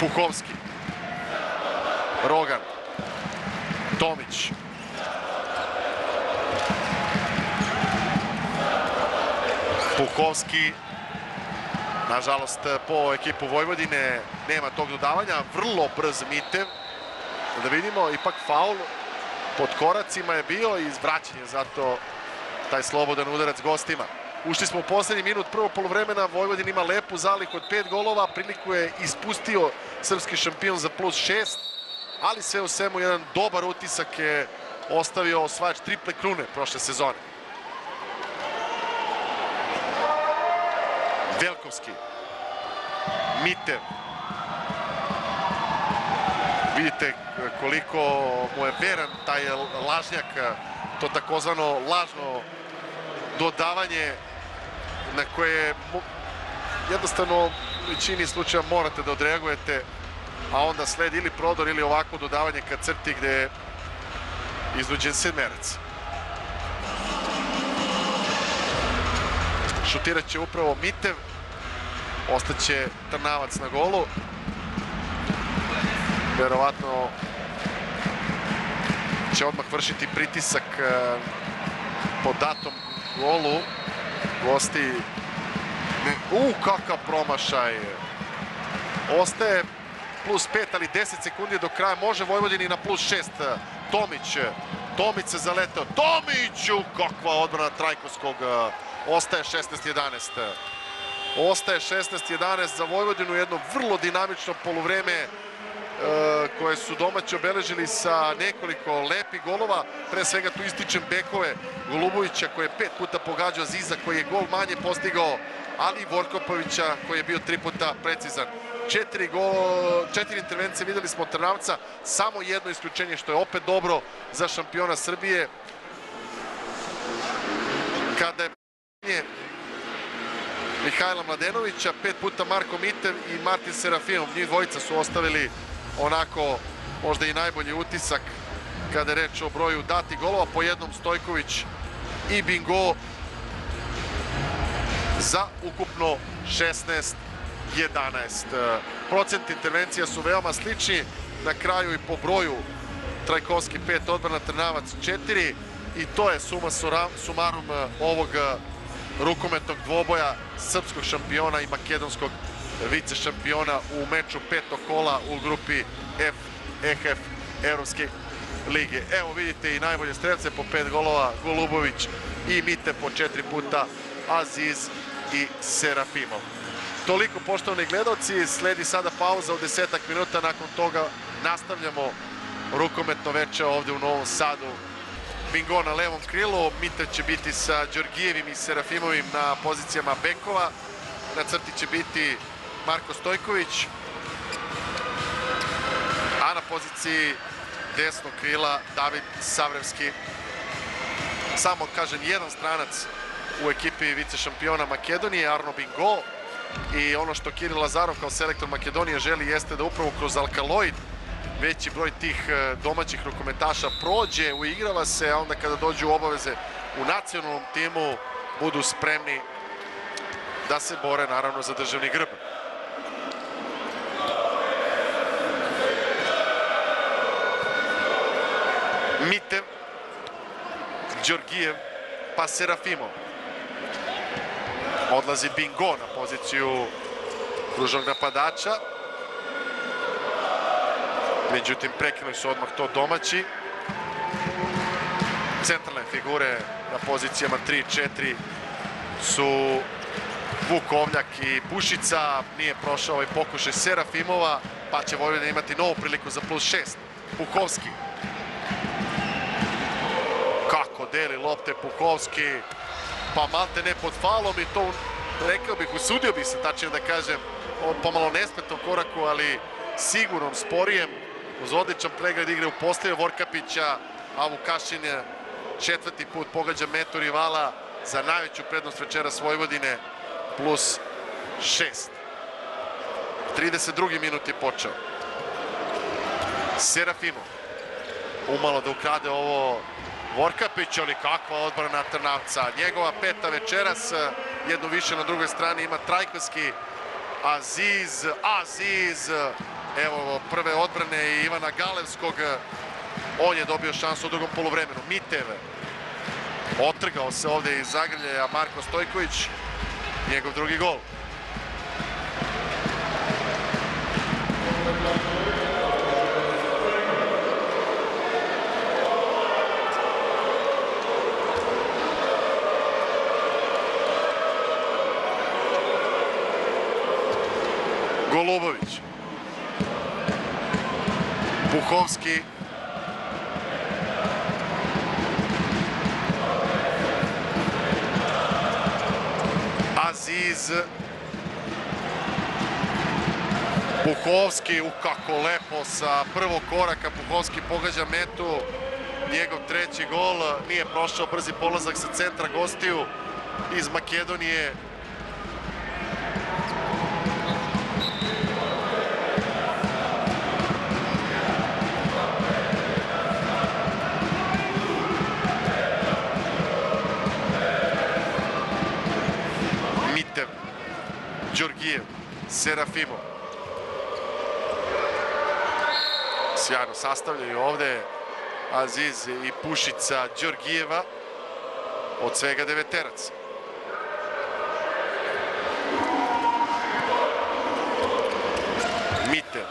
Puhovski. Rogan. Tomić. Puhovski. Nažalost, po ekipu Vojvodine nema tog dodavanja. Vrlo brz Mitev. Da vidimo, ipak faul pod koracima je bio i izvraćanje zato taj slobodan udarac gostima. Ušli smo u poslednji minut prvo polovremena, Vojvodin ima lepu zaliku od pet golova, priliku je ispustio srpski šampion za plus šest, ali sve u svemu jedan dobar utisak je ostavio osvajač triple krune prošle sezone. Velkovski, Mitev, vidite koliko mu je veran taj lažnjak, to takozvano lažno dodavanje na koje jednostavno u većini slučaja morate da odreagujete, a onda sledi ili prodor ili ovako dodavanje ka crti gde je iznuđen sedmerac. Šutirat će upravo Mitev, ostaće Trnavac na golu. Verovatno će odmah vršiti pritisak eh, po datom golu. Gosti... U, kakav promašaj. Ostaje plus 5, ali 10 sekundi do kraja. Može Vojvodini na plus 6. Tomić. Tomić se zaletao. Tomiću! Kakva odbrana Trajkovskog. Ostaje 16-11. Ostaje 16-11 za Vojvodinu. Jedno vrlo dinamično poluvreme koje su domaći obeležili sa nekoliko lepih golova. Pre svega tu ističem bekove Golubovića koji je pet puta pogađao Ziza koji je gol manje postigao, ali i Vorkopovića koji je bio tri puta precizan. Četiri, četiri intervencije videli smo Trnavca, samo jedno isključenje što je opet dobro za šampiona Srbije. Kada je Mihajla Mladenovića, pet puta Marko Mitev i Martin Serafinov. Njih dvojica su ostavili onako možda i najbolji utisak kada je reč o broju dati golova, po jednom Stojković i Bingo za ukupno 16-11. Procent intervencija su veoma slični, na kraju i po broju Trajkovski 5, odbrana Trnavac 4 i to je suma sumarum ovog rukometnog dvoboja srpskog šampiona i makedonskog vice šampiona u meču petog kola u grupi F EHF Evropske lige. Evo vidite i najbolje strelce po pet golova, Golubović i Mite po četiri puta, Aziz i Serafimov. Toliko poštovani gledalci, sledi sada pauza od desetak minuta, nakon toga nastavljamo rukometno veče ovde u Novom Sadu. Bingo na levom krilu, Mite će biti sa Đorgijevim i Serafimovim na pozicijama bekova, na crti će biti Marko Stojković, a na poziciji desnog krila David Savrevski. Samo, kažem, jedan stranac u ekipi vice šampiona Makedonije, Arno Bingo. I ono što Kiril Lazarov kao selektor Makedonije želi jeste da upravo kroz Alkaloid veći broj tih e, domaćih rukometaša prođe, uigrava se, a onda kada dođu u obaveze u nacionalnom timu budu spremni da se bore naravno za državni grb. Mitev, Đorgijev, pa Serafimov. Odlazi Bingo na poziciju kružnog napadača. Međutim, prekinuli su odmah to domaći. Centralne figure na pozicijama 3-4 su Vukovljak i Pušica. Nije prošao ovaj pokušaj Serafimova, pa će Vojvodina imati novu priliku za plus šest. Pukovski. Deli lopte Pukovski. Pa malte ne pod falom i to, rekao bih, usudio bih se, tačnije da kažem, on pomalo nesmetnom koraku, ali sigurnom, sporijem, uz odličan pregled igre u postavlju Vorkapića, a Vukašin je četvrti put pogađa metu rivala za najveću prednost večeras Vojvodine plus šest. 32. minut je počeo. Serafimo. Umalo da ukrade ovo Vorkapić, ali kakva odbrana Trnavca. Njegova peta večeras, jednu više na drugoj strani ima Trajkovski, Aziz, Aziz, evo prve odbrane Ivana Galevskog, on je dobio šansu u drugom polovremenu. Mitev, otrgao se ovde iz zagrljaja Marko Stojković, njegov drugi gol. Golubović. Puhovski. Aziz. Puhovski, u kako lepo sa prvog koraka Puhovski pogađa metu. Njegov treći gol nije prošao brzi polazak sa centra gostiju iz Makedonije. Serafimov. Sjajno sastavljaju ovde Aziz i Pušica Đorgijeva od svega deveteraca. Mitev.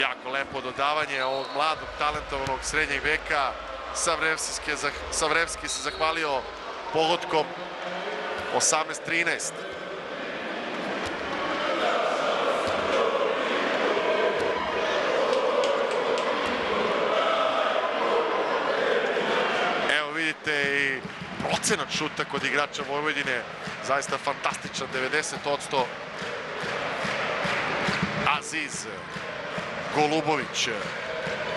Jako lepo dodavanje ovog mladog, talentovanog srednjeg veka. Savrevski se zahvalio pogodkom 18-13. Evo vidite i procenat šuta kod igrača Vojvodine. Zaista fantastičan, 90%. Aziz, Golubović,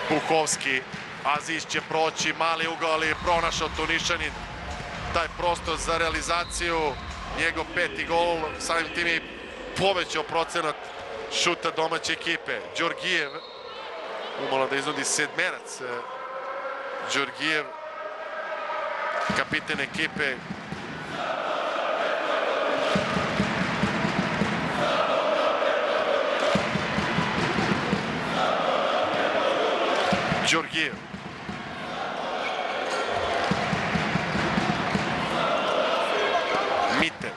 Puhovski. Aziz će proći, mali ugao, ali pronašao Tunišanin taj prostor za realizaciju. Njegov peti gol, samim tim je povećao procenat šuta domaće ekipe. Đorgijev, umalo da iznudi sedmerac. Đorgijev, kapiten ekipe. Đorgijev. Mitev.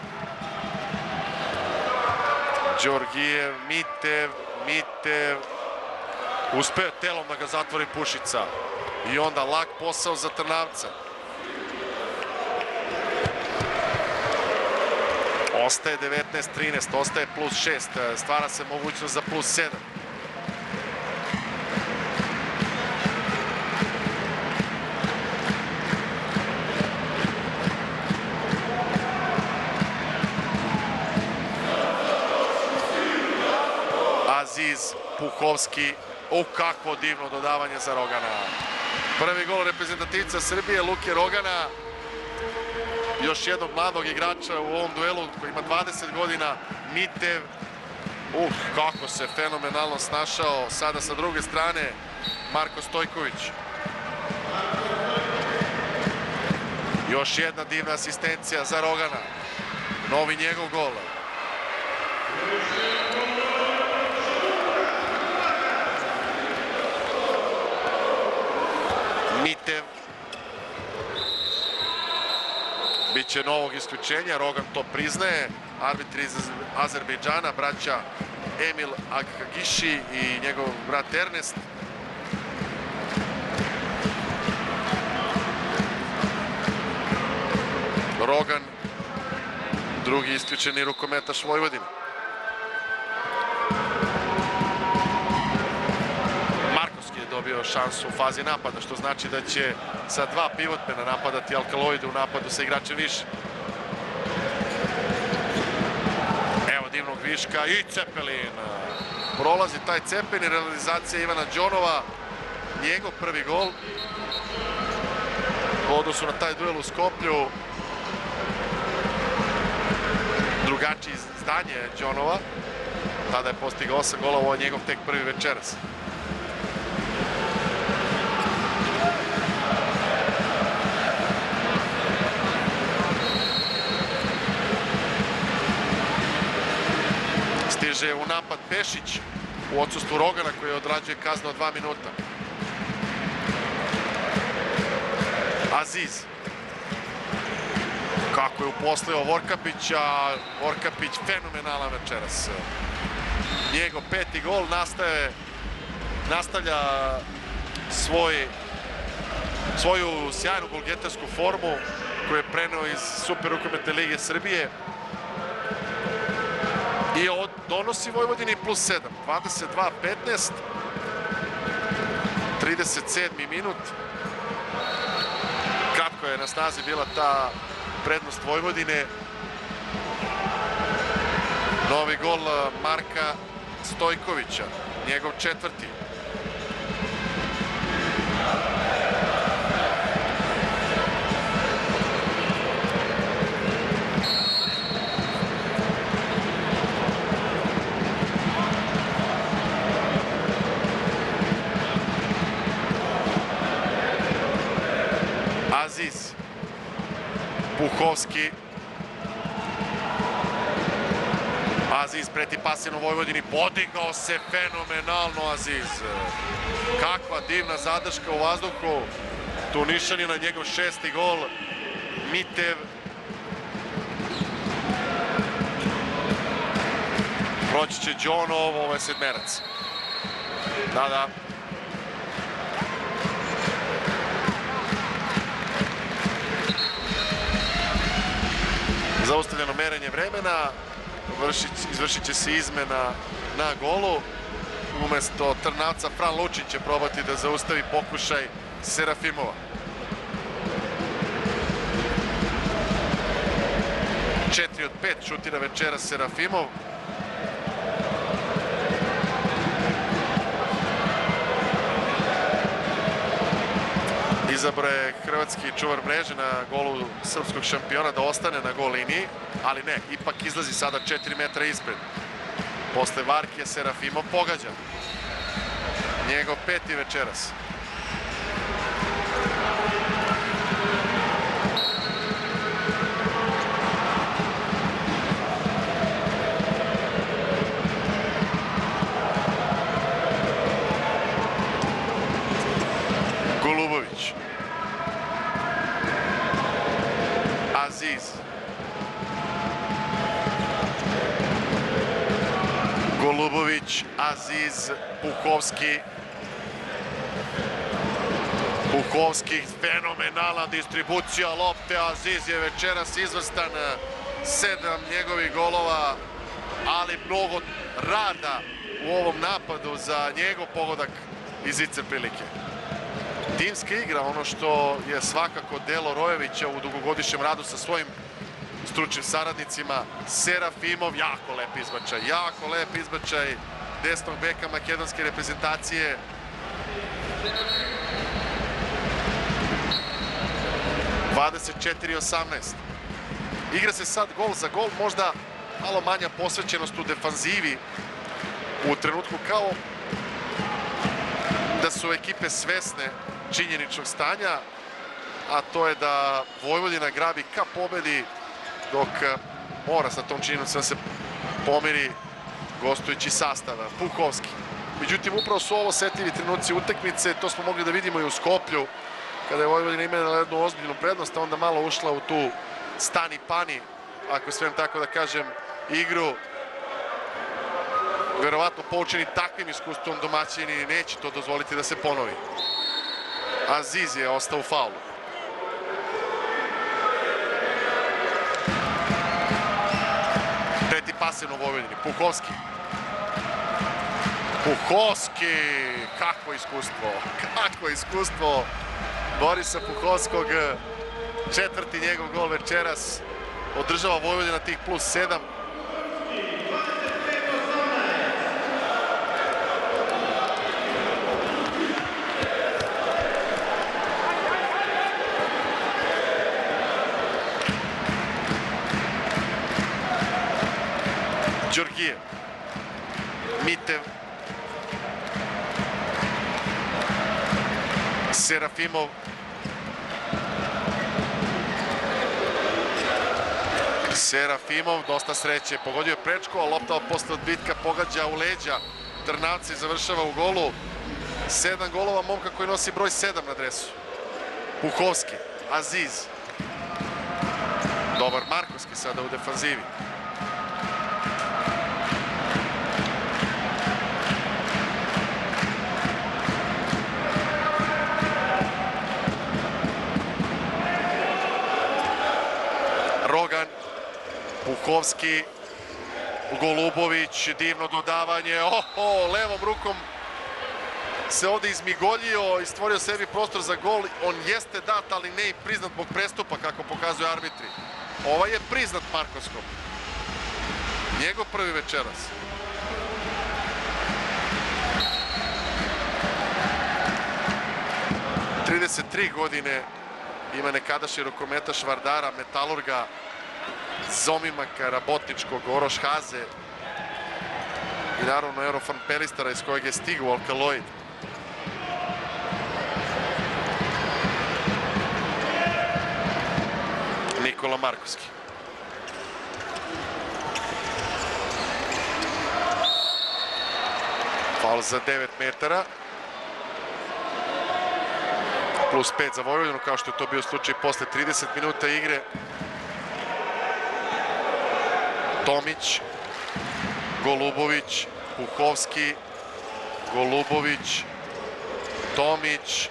Đorgijev, Mitev, Mitev. Uspeo telom da ga zatvori Pušica. I onda lak posao za Trnavca. Ostaje 19-13, ostaje plus 6, stvara se mogućnost za plus 7. Aziz Puhovski, u kakvo divno dodavanje za Rogana. Prvi gol reprezentativca Srbije, Luke Rogana, još jednog mladog igrača u ovom duelu koji ima 20 godina, Mitev. Uh, kako se fenomenalno snašao sada sa druge strane Marko Stojković. Još jedna divna asistencija za Rogana. Novi njegov gol. Mitev. Biće novog isključenja, Rogan to priznaje. Arbitri iz Azerbejdžana, braća Emil Aghagiši i njegov brat Ernest. Rogan drugi isključeni rukometaš Vojvodine. Dobio šansu u fazi napada, što znači da će sa dva pivotmena napadati Alkaloide u napadu sa igračem više. Evo divnog viška i Cepelin. Prolazi taj Cepelin realizacija Ivana Đonova. Njegov prvi gol. U odnosu na taj duel u Skoplju. Drugačiji zdanje Đonova. Tada je postigao 8 gola, ovo je njegov tek prvi večeras. Stiže u napad Pešić u odsustvu Rogana koji odrađuje kaznu od dva minuta. Aziz. Kako je uposlio Vorkapića, Vorkapić fenomenalan večeras. Njegov peti gol nastaje, nastavlja svoj, svoju sjajnu golgetarsku formu koju je preneo iz Super rukometne lige Srbije i od, donosi Vojvodini plus 7. 22-15. 37. minut. Kratko je na snazi bila ta prednost Vojvodine. Novi gol Marka Stojkovića, njegov četvrti. Puhovski. Aziz preti pasen u Vojvodini. Podigao se fenomenalno Aziz. Kakva divna zadrška u vazduhu. Tu Nišanina, njegov šesti gol. Mitev. Proći će Džonov, ovo je sedmerac. Da, da. Zaustavljeno merenje vremena, vršit, izvršit će se izmena na golu. Umesto Trnavca, Fran Lučić će probati da zaustavi pokušaj Serafimova. Četiri od pet šutira večera Serafimov. Izabro je hrvatski čuvar mreže na golu srpskog šampiona da ostane na gol liniji, ali ne, ipak izlazi sada 4 metra ispred. Posle Varkije Serafimov pogađa. Njegov peti večeras. Aziz, Puhovski. Puhovski, fenomenalna distribucija lopte, Aziz je večeras izvrstan, sedam njegovih golova, ali mnogo rada u ovom napadu za njegov pogodak iz ice prilike timska igra, ono što je svakako delo Rojevića u dugogodišnjem radu sa svojim stručnim saradnicima. Serafimov, jako lep izbačaj, jako lep izbačaj desnog beka makedonske reprezentacije. Igra se sad gol za gol, možda malo manja posvećenost u defanzivi u trenutku kao da su ekipe svesne činjeničnog stanja, a to je da Vojvodina grabi ka pobedi, dok mora sa tom činjenicom da se pomiri gostujući sastava. Pukovski. Međutim, upravo su ovo setljivi trenuci utekmice, to smo mogli da vidimo i u Skoplju, kada je Vojvodina imala jednu ozbiljnu prednost, a onda malo ušla u tu stani pani, ako svem tako da kažem, igru. Verovatno poučeni takvim iskustvom domaćini neće to dozvoliti da se ponovi. Aziz je ostao u faulu. Pasivno u Vojvodini. Puhovski. Puhovski, kakvo iskustvo, kakvo iskustvo Borisa Puhovskog. Četvrti njegov gol večeras održava Vojvodina tih plus sedam. Đorgijev. Mitev. Serafimov. Serafimov, dosta sreće. Pogodio je prečko, a lopta posle odbitka pogađa u leđa. Trnavci završava u golu. Sedam golova momka koji nosi broj sedam na dresu. Puhovski, Aziz. Dobar Markovski sada u defanzivi. Puhovski, Golubović, divno dodavanje, oho, levom rukom se ovde izmigoljio i stvorio sebi prostor za gol. On jeste dat, ali ne i priznat zbog prestupa, kako pokazuju arbitri. Ovaj je priznat Markovskom. Njegov prvi večeras. Trideset tri godine ima nekadašnji rukometaš Vardara, Metalurga, Zomimaka, Rabotničkog, Oroš Haze i naravno Eurofan Pelistara iz kojeg je stigao Alkaloid. Nikola Markovski. Faul za 9 metara. Plus 5 za Vojvodinu, kao što je to bio slučaj posle 30 minuta igre. Tomić, Golubović, Puhovski, Golubović, Tomić,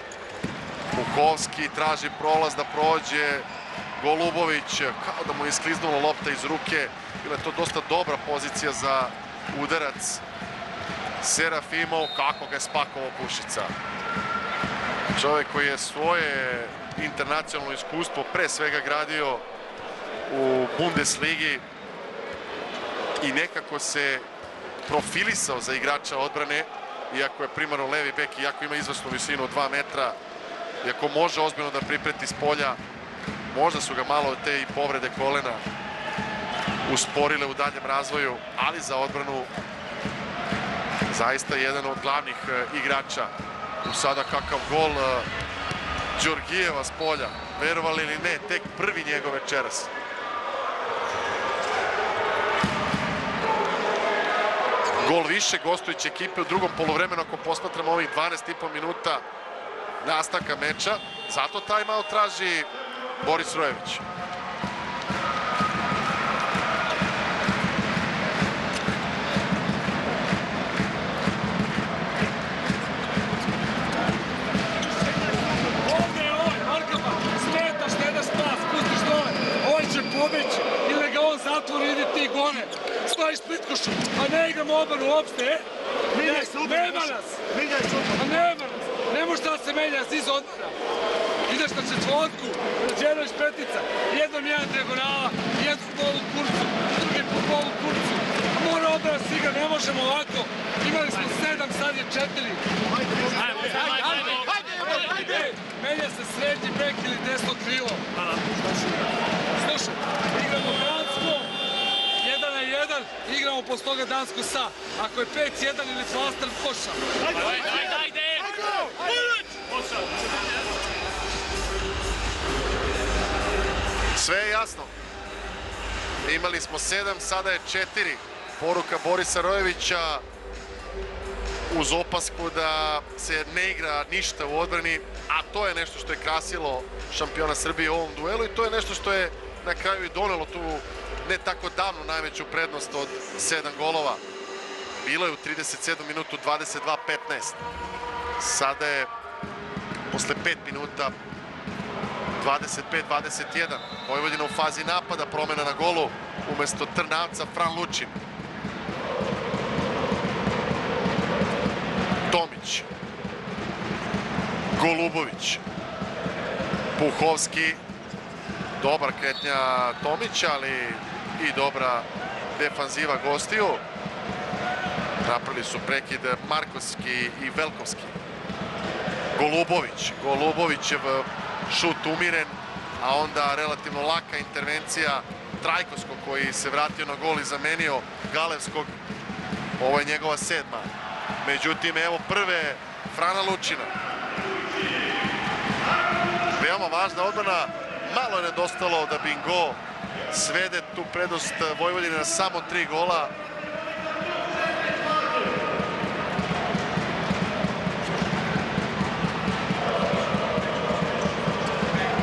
Puhovski traži prolaz da prođe, Golubović kao da mu je iskliznula lopta iz ruke, bila je to dosta dobra pozicija za udarac. Serafimov, kako ga je spakovao Pušica. Čovek koji je svoje internacionalno iskustvo pre svega gradio u Bundesligi, i nekako se profilisao za igrača odbrane, iako je primarno levi bek, iako ima izvrsnu visinu od 2 metra, iako može ozbiljno da pripreti s polja, možda su ga malo te i povrede kolena usporile u daljem razvoju, ali za odbranu zaista jedan od glavnih igrača. U sada kakav gol Đorgijeva s polja, verovali ili ne, tek prvi njegov večeras. Gol više gostujuće ekipe u drugom polovremenu ako posmatramo ovih 12,5 minuta nastavka meča. Zato timeout traži Boris Rojević. Pobeći ili ga on zatvori, idi ti gone. Šla iz Plitkošu, a ne igram obranu uopšte. Miljaj ne. Nema nas. Miljaj. A nema nas. Ne može da se menja, iz odmora. Ideš na četvorku, Rađenović petica, jednom jedan dijagonala, jednom polu kurcu, drugi po polu kurcu. Mora obrana siga, ne možemo ovako. Imali smo sedam, sad je četiri. Ajde. E, menja se srednji bek ili desno krilo. Slušaj, igramo malo. 1 igramo posle toga Dansku sa. Ako je 5-1 ili Flastan, koša. Ajde, ajde, ajde! Ajde! Ajde! Koša! Sve je jasno. Imali smo 7, sada je 4. Poruka Borisa Rojevića uz opasku da se ne igra ništa u odbrani, a to je nešto što je krasilo šampiona Srbije u ovom duelu i to je nešto što je na kraju i donelo tu ne tako davno najveću prednost od sedam golova. Bilo je u 37 minutu 22-15. Sada je posle 5 minuta 25-21. Vojvodina u fazi napada, promena na golu. Umesto Trnavca, Fran Lučin. Tomić. Golubović. Puhovski. Dobar kretnja Tomića, ali i dobra defanziva gostiju. Napravili su prekid Markovski i Velkovski. Golubović. Golubovićev šut umiren, a onda relativno laka intervencija Trajkovskog koji se vratio na gol i zamenio Galevskog. Ovo je njegova sedma. Međutim, evo prve Frana Lučina. Veoma važna odbrana, malo je nedostalo da Bingo svede tu prednost Vojvodine na samo tri gola.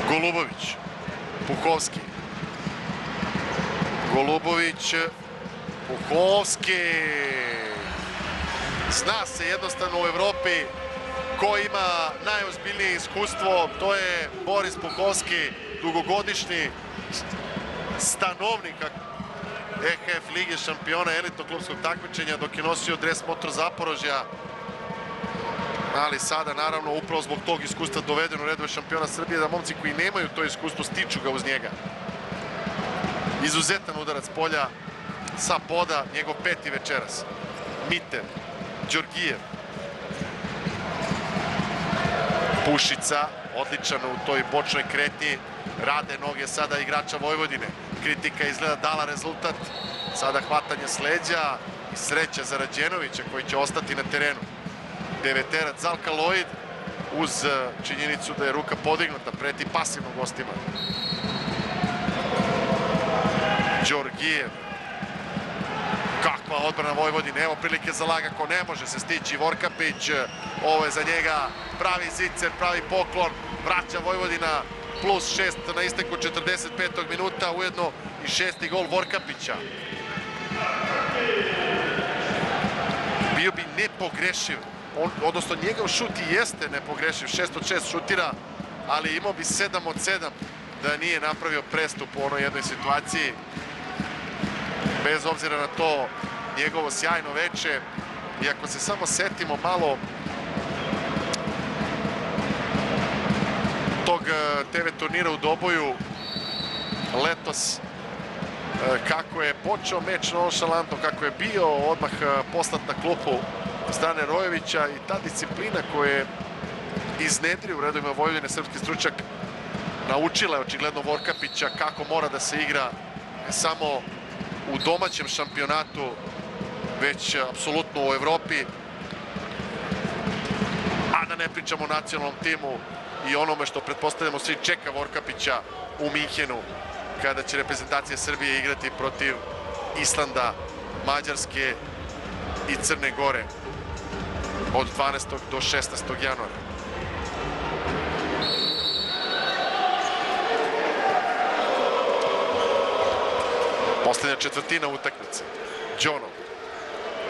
Golubović, Puhovski, Golubović, Puhovski. Zna se jednostavno u Evropi ko ima najozbiljnije iskustvo, to je Boris Puhovski, dugogodišnji stanovnik EHF Lige šampiona elitnog klubskog takmičenja dok je nosio dres Motor Zaporožja ali sada naravno upravo zbog tog iskustva doveden u redove šampiona Srbije da momci koji nemaju to iskustvo stiču ga uz njega. Izuzetan udarac polja sa poda, njegov peti večeras. Miter, Đorgijev, Pušica, odličan u toj bočnoj kretnji, rade noge sada igrača Vojvodine. Kritika izgleda dala rezultat, sada hvatanje sleđa i sreća za Rađenovića koji će ostati na terenu deveterac Zalka Lloyd uz e, činjenicu da je ruka podignuta, preti pasivno gostima. Đorgijev. Kakva odbrana Vojvodine, evo prilike za Lagako, ne može se stići Vorkapić. Ovo je za njega pravi zicer, pravi poklon, vraća Vojvodina plus šest na isteku 45. minuta, ujedno i šesti gol Vorkapića. Bio bi nepogrešiv odnosno njegov šut i jeste nepogrešiv, 6 od 6 šutira, ali imao bi 7 od 7 da nije napravio prestup u onoj jednoj situaciji. Bez obzira na to, njegovo sjajno veče, i ako se samo setimo malo tog eh, TV turnira u Doboju letos, eh, kako je počeo meč nonšalantno, kako je bio odmah eh, poslat na klupu strane Rojevića i ta disciplina koja je iznedrio u redovima Vojvodine srpski stručak naučila je očigledno Vorkapića kako mora da se igra samo u domaćem šampionatu, već apsolutno u Evropi. A da ne pričamo o nacionalnom timu i onome što pretpostavljamo svi čeka Vorkapića u Minhenu kada će reprezentacija Srbije igrati protiv Islanda, Mađarske i Crne Gore od 12. do 16. januara. Poslednja četvrtina utakmice. Džonov,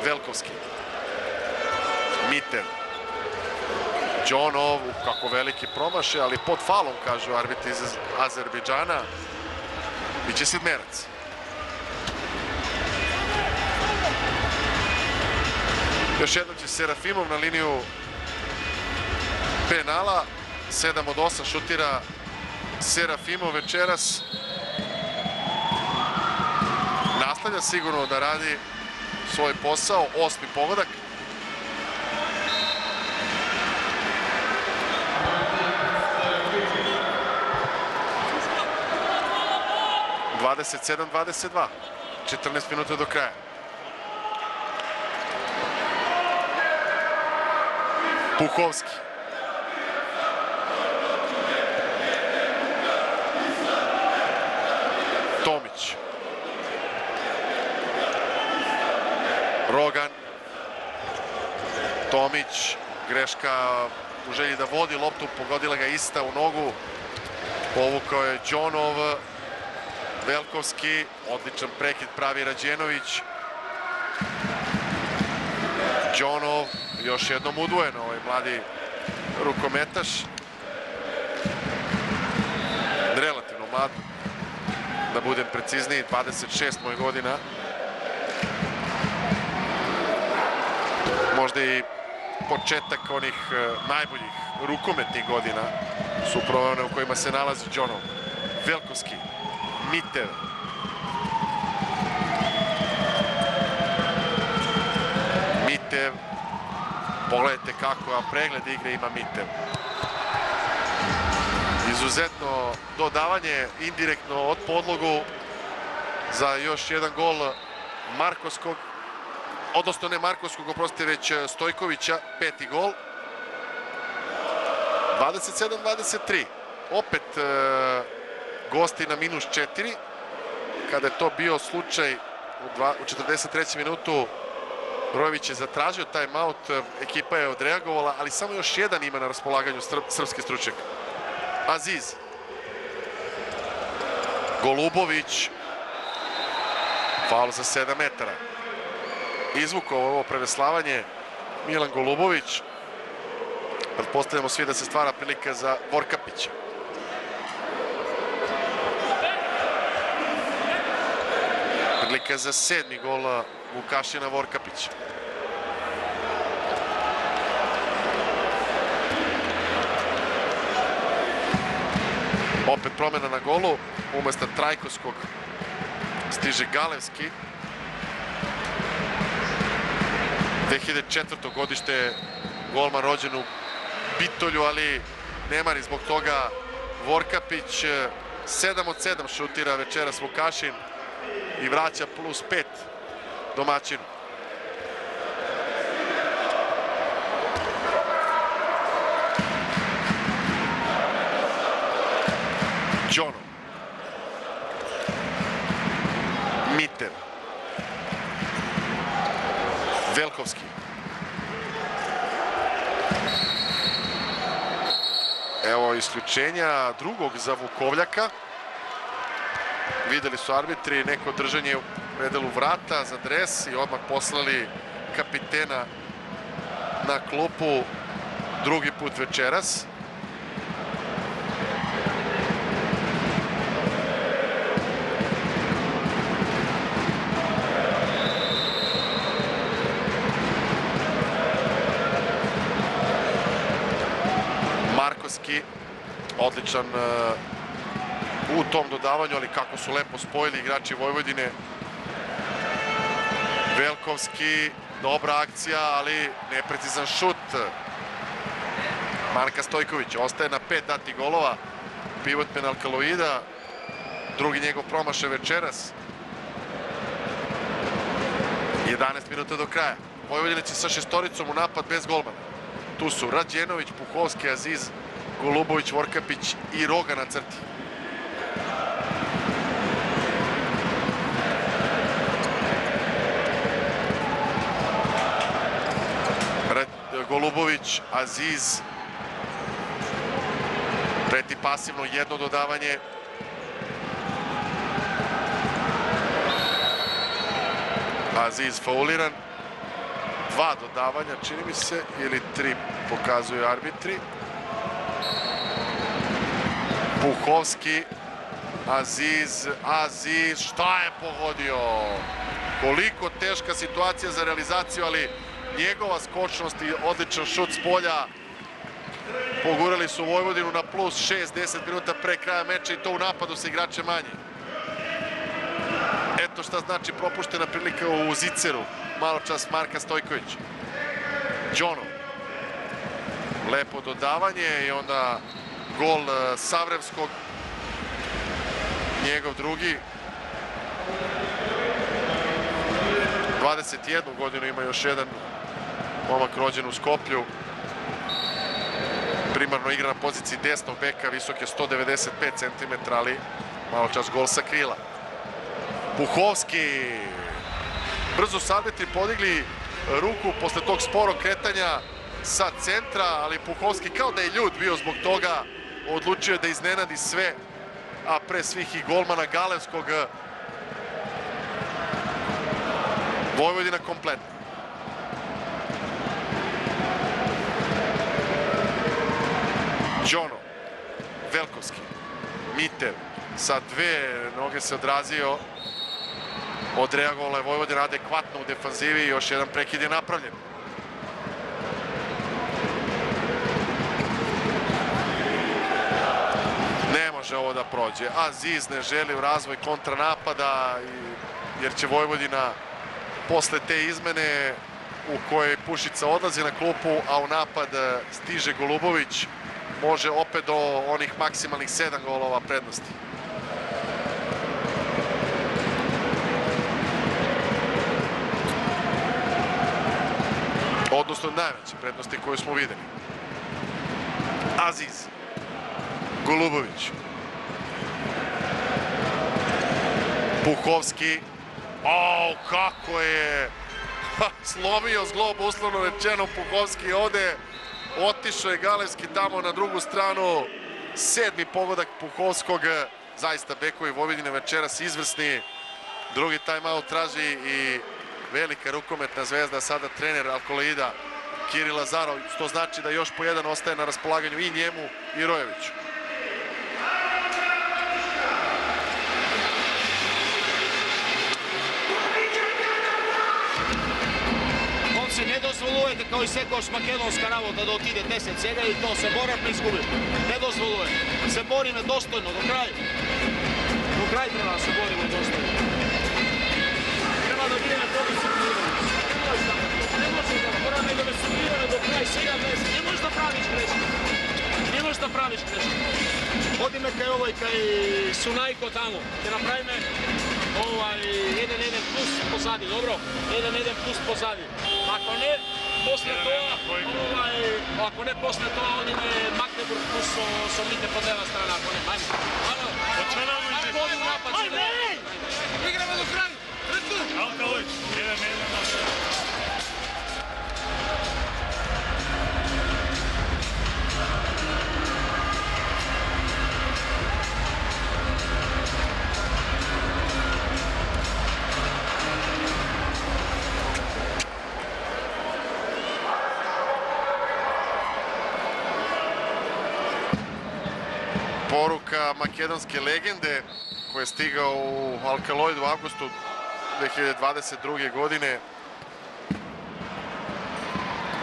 Velkovski, Miter, Džonov, kako veliki promaše, ali pod falom, kažu arbitri iz Azerbejdžana. Biće sedmerac. Još jednom će Serafimov na liniju penala. 7 od 8 šutira Serafimov večeras. Nastavlja sigurno da radi svoj posao. Osmi pogodak. Dvadeset sedam, dvadeset dva. 14 minuta do kraja. Puhovski. Tomić. Rogan. Tomić. Greška u želji da vodi loptu, pogodila ga ista u nogu. Povukao je Đonov. Velkovski. Odličan prekid pravi Rađenović. Đonov još jednom udvojen ovaj mladi rukometaš. mlad, da budem precizniji, 26 moj godina. Možda i početak onih e, najboljih rukometnih godina su upravo one u kojima se nalazi Džonov. Velkovski, Miter, Mitev. Pogledajte kako pregled igre ima Mitev. Izuzetno dodavanje indirektno od podlogu za još jedan gol Markovskog, odnosno ne Markovskog, oprostite, već Stojkovića, peti gol. 27-23. Opet e, gosti na minus 4. Kada je to bio slučaj u, dva, u 43. minutu Brojević je zatražio taj maut, ekipa je odreagovala, ali samo još jedan ima na raspolaganju srpski stručnjak. Aziz. Golubović. Faul za 7 metara. Izvukao ovo preveslavanje Milan Golubović. Pretpostavljamo svi da se stvara prilika za Vorkapića. Prilika za sedmi gol Vukašina Vorkapića. Opet promena na golu, umesto Trajkovskog stiže Galevski. 2004. godište golman rođen u Bitolju, ali nema ni zbog toga Vorkapić 7 od 7 šutira večeras Vukašin i vraća plus 5 domaćinu. Đono. Miter. Velkovski. Evo isključenja drugog za Vukovljaka. Videli su arbitri neko držanje u predelu vrata za dres i odmah poslali kapitena na klupu drugi put večeras. Markovski, odličan uh, u tom dodavanju, ali kako su lepo spojili igrači Vojvodine. Velkovski, dobra akcija, ali neprecizan šut. Marka Stojković ostaje na pet dati golova. Pivot penalkaloida, drugi njegov promaše večeras. 11 minuta do kraja. Vojvodinici sa šestoricom u napad bez golmana. Tu su Rađenović, Puhovski, Aziz, Golubović, Vorkapić i Roga na crti. Golubović, Aziz. Preti pasivno jedno dodavanje. Aziz fauliran. Dva dodavanja, čini mi se, ili tri pokazuju arbitri. Puhovski, Aziz, Aziz, šta je pogodio? Koliko teška situacija za realizaciju, ali njegova skočnost i odličan šut s polja. Pogurali su Vojvodinu na plus 6-10 minuta pre kraja meča i to u napadu sa igrače manje. Eto šta znači propuštena prilika u Ziceru. Malo čas Marka Stojković. Džono. Lepo dodavanje i onda gol e, Savrevskog. Njegov drugi. 21 godinu ima još jedan momak rođen u Skoplju. Primarno igra na poziciji desnog beka, visok je 195 cm, ali malo čas gol sa krila. Puhovski. Brzo su arbitri podigli ruku posle tog sporog kretanja sa centra, ali Puhovski kao da je ljud bio zbog toga, odlučio da iznenadi sve, a pre svih i golmana Galevskog. Vojvodina kompletna. Đono, Velkovski, Mitev, sa dve noge se odrazio. Odreagovala je Vojvodina adekvatno u defanzivi i još jedan prekid je napravljen. Ne može ovo da prođe. Aziz ne želi u razvoj kontranapada jer će Vojvodina posle te izmene u kojoj Pušica odlazi na klupu, a u napad stiže Golubović, može opet do onih maksimalnih sedam golova prednosti. Odnosno najveće prednosti koju smo videli. Aziz. Golubović. Puhovski. O, kako je slomio zglob, uslovno rečeno, Puhovski ovde. Otišao je Galevski tamo na drugu stranu. Sedmi pogodak Puhovskog. Zaista bekovi Vojvodine večeras izvrsni. Drugi timeout traži i velika rukometna zvezda, sada trener Alkoloida Kiril Lazarov. To znači da još po jedan ostaje na raspolaganju i njemu i Rojeviću. се не дозволувате како и секојаш македонска работа да отиде 10 сега и тоа се бора при изгуби. Не дозволува. Се бориме достојно до крај. До крај треба да се бориме достојно. Треба да бидеме професионални. Не може да бораме да ме до крај сега днес. Не може да правиш грешка. Не може да правиш грешка. Да Одиме кај овој кај Сунајко таму. Ќе направиме овај еден еден плюс позади, добро? Еден еден плюс позади. Ако не, после тоа, овај, ако не после тоа, одиме Магнебург плюс со, со Мите под лева страна, ако не, мајме. Ало, Почена луѓе. Ајде, одим напад. Ајде! Играме до крај. Рецу. Алкалојч, еден, еден, еден. Makedonske legende koji je stigao u Alkaloid u avgustu 2022. godine.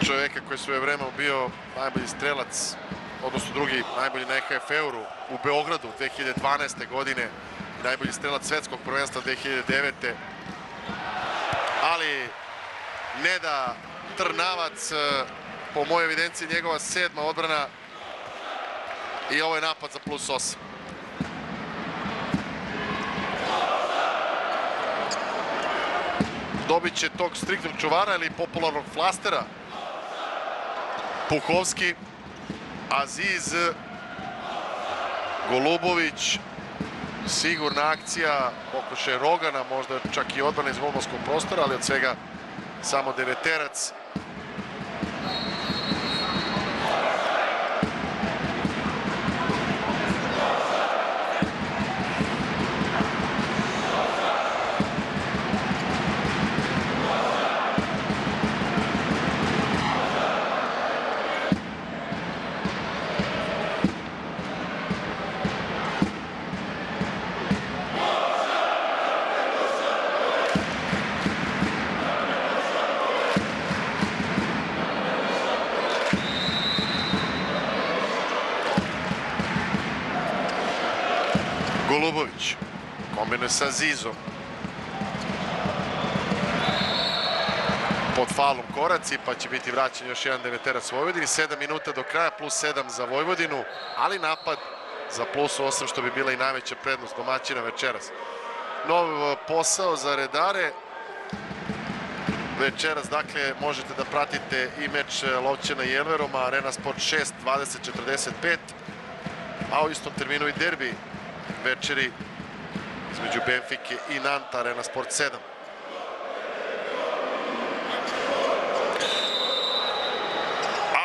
Čoveka koji je svoje vremeno bio najbolji strelac, odnosno drugi najbolji na EHF Euru u Beogradu 2012. godine najbolji strelac svetskog prvenstva 2009. Ali ne da Trnavac, eh, po mojoj evidenciji njegova sedma odbrana i ovo je napad za plus 8. Dobit će tog striktnog čuvara ili popularnog flastera. Puhovski, Aziz, Golubović, sigurna akcija, pokušaj Rogana, možda čak i odbrana iz golmanskog prostora, ali od svega samo deveterac. Kombinuje sa Zizom. Pod falom koraci, pa će biti vraćen još jedan deveterac Vojvodini. 7 minuta do kraja, plus 7 za Vojvodinu, ali napad za plus 8, što bi bila i najveća prednost domaćina večeras. Nov posao za redare. Večeras, dakle, možete da pratite i meč Lovćena i Elveroma, Arena Sport 6, 20-45, a u istom terminu i derbi večeri između Benfike i Nanta, Arena Sport 7.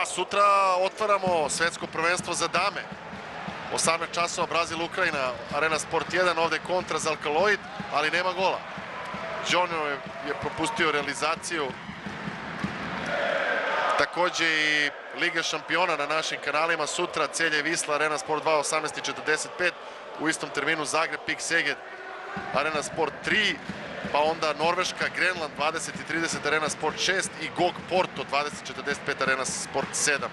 A sutra otvaramo svetsko prvenstvo za dame. 18 časova Brazil Ukrajina, Arena Sport 1, ovde kontra za Alkaloid, ali nema gola. Je, je propustio realizaciju Takođe i Liga šampiona na našim kanalima. Sutra Celje Visla, Arena Sport 2, 18.45. U istom terminu Zagreb, Pik Seged, Arena Sport 3. Pa onda Norveška, Grenland 20.30, Arena Sport 6 i GOG Porto 20.45, Arena Sport 7.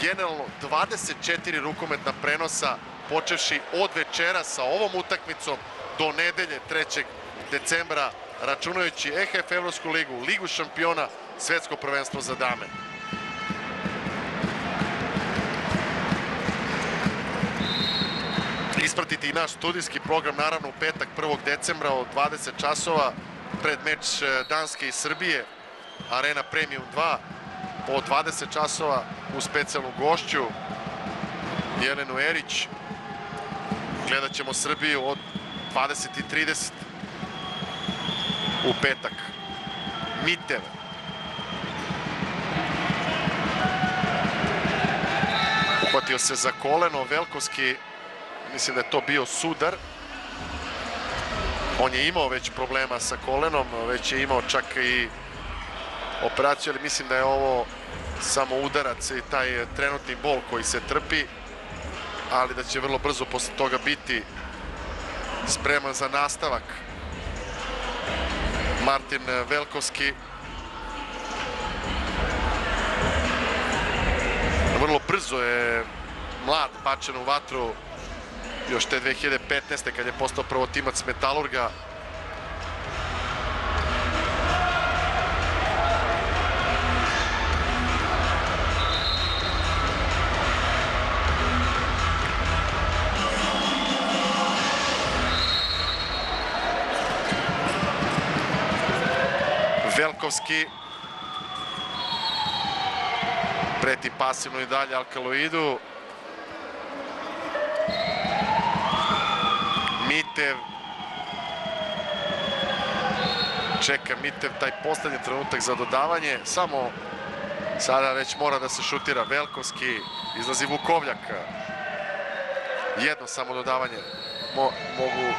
Generalno 24 rukometna prenosa počevši od večera sa ovom utakmicom do nedelje 3. decembra računajući EHF Evropsku ligu, Ligu šampiona, svetsko prvenstvo za dame. Ispratite i naš studijski program, naravno u petak 1. decembra od 20 časova pred meč e, Danske i Srbije, Arena Premium 2, od 20 časova u specijalnu gošću Jelenu Erić. Gledat ćemo Srbiju od 20.30 u petak. Mitev. Uhvatio se za koleno, Velkovski, mislim da je to bio sudar. On je imao već problema sa kolenom, već je imao čak i operaciju, ali mislim da je ovo samo udarac i taj trenutni bol koji se trpi, ali da će vrlo brzo posle toga biti spreman za nastavak Martin Velkovski. Vrlo brzo je mlad bačen u vatru još te 2015. kad je postao prvotimac Metalurga. Velkovski preti pasivno i dalje Alkaloidu. Mitev čeka Mitev taj poslednji trenutak za dodavanje. Samo sada već mora da se šutira Velkovski. Izlazi Vukovljak. Jedno samo dodavanje. Mo, mogu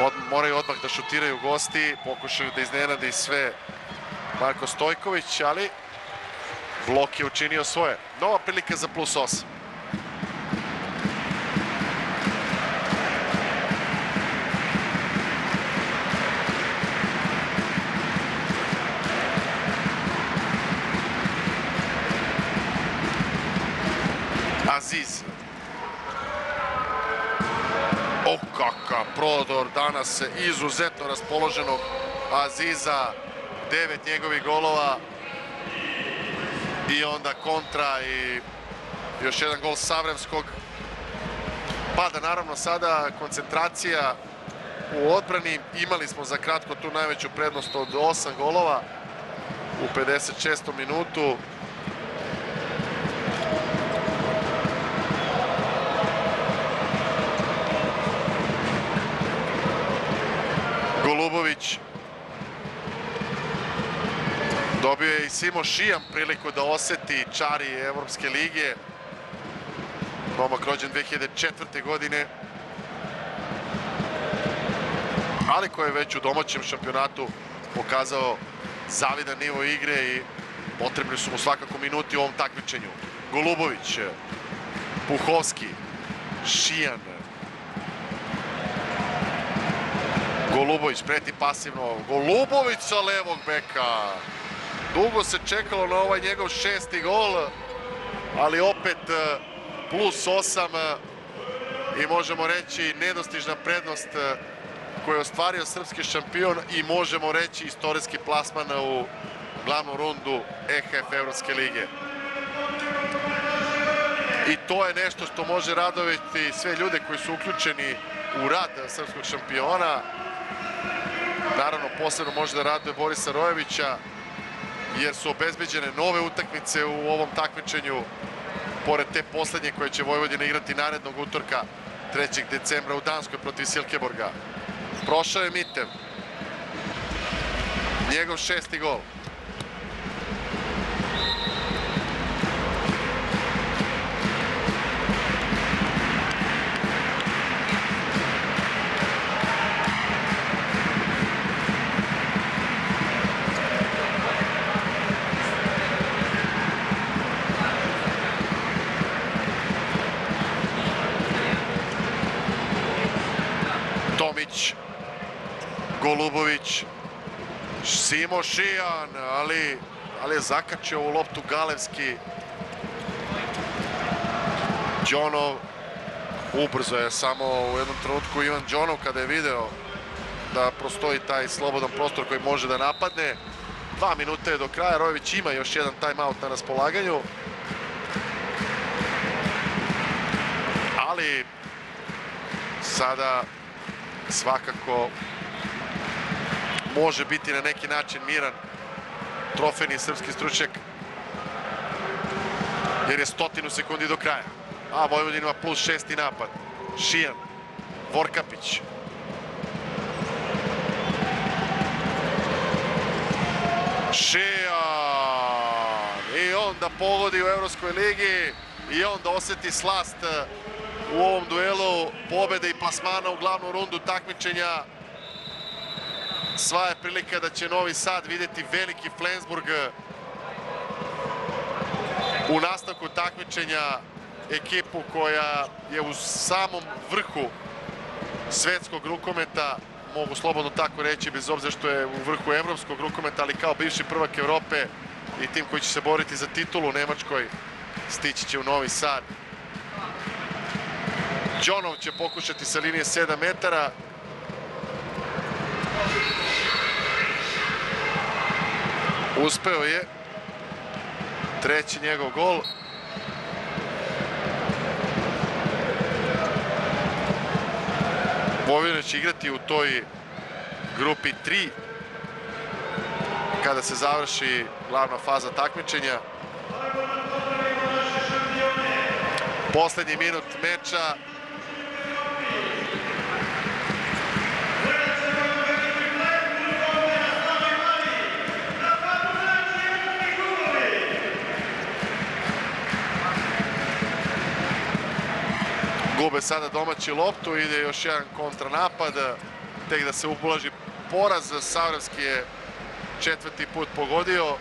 od, moraju odmah da šutiraju gosti, pokušaju da iznenadi sve Marko Stojković, ali blok je učinio svoje. Nova prilika za plus 8. Aziz. O, kakav prodor danas izuzetno raspoloženog Aziza devet njegovih golova i onda kontra i još jedan gol Savremskog. Pada naravno sada koncentracija u odbrani. Imali smo za kratko tu najveću prednost od 8 golova u 56. minutu. Golubović Dobio je i Simo Šijam priliku da oseti čari Evropske lige. Momak rođen 2004. godine. Ali koji je već u domaćem šampionatu pokazao zavidan nivo igre i potrebni su mu svakako minuti u ovom takmičenju. Golubović, Puhovski, Šijan, Golubović preti pasivno. Golubović sa levog beka. Dugo se čekalo na ovaj njegov šesti gol, ali opet e, plus osam e, i možemo reći nedostižna prednost e, koju je ostvario srpski šampion i možemo reći istorijski plasman u glavnu rundu EHF Evropske lige. I to je nešto što može radoviti sve ljude koji su uključeni u rad srpskog šampiona. Naravno, posebno može da raduje Borisa Rojevića, jer su obezbeđene nove utakmice u ovom takmičenju, pored te poslednje koje će Vojvodina igrati narednog utorka 3. decembra u Danskoj protiv Silkeborga. Prošao je Mitev. Njegov šesti gol. Vorkapić, Golubović, Šijan, ali, ali je zakačio ovu loptu Galevski. Đonov, ubrzo je samo u jednom trenutku Ivan Đonov kada je video da prostoji taj slobodan prostor koji može da napadne. Dva minuta je do kraja, Rojević ima još jedan timeout na raspolaganju. Ali sada svakako može biti na neki način miran trofejni srpski stručnjak jer je stotinu sekundi do kraja. A Vojvodin ima plus šesti napad. Šijan, Vorkapić. Šijan! I on da pogodi u Evropskoj ligi i on da oseti slast u ovom duelu pobede i plasmana u glavnu rundu takmičenja. Sva je prilika da će Novi Sad videti veliki Flensburg u nastavku takmičenja ekipu koja je u samom vrhu svetskog rukometa, mogu slobodno tako reći, bez obzira što je u vrhu evropskog rukometa, ali kao bivši prvak Evrope i tim koji će se boriti za titulu u Nemačkoj, stići će u Novi Sad. Đonov će pokušati sa linije 7 metara. Uspeo je. Treći njegov gol. Vojvodina će igrati u toj grupi 3 kada se završi glavna faza takmičenja. Poslednji minut meča. Gube sada domaći loptu, ide još jedan kontranapad, tek da se ublaži poraz. Savravski je četvrti put pogodio.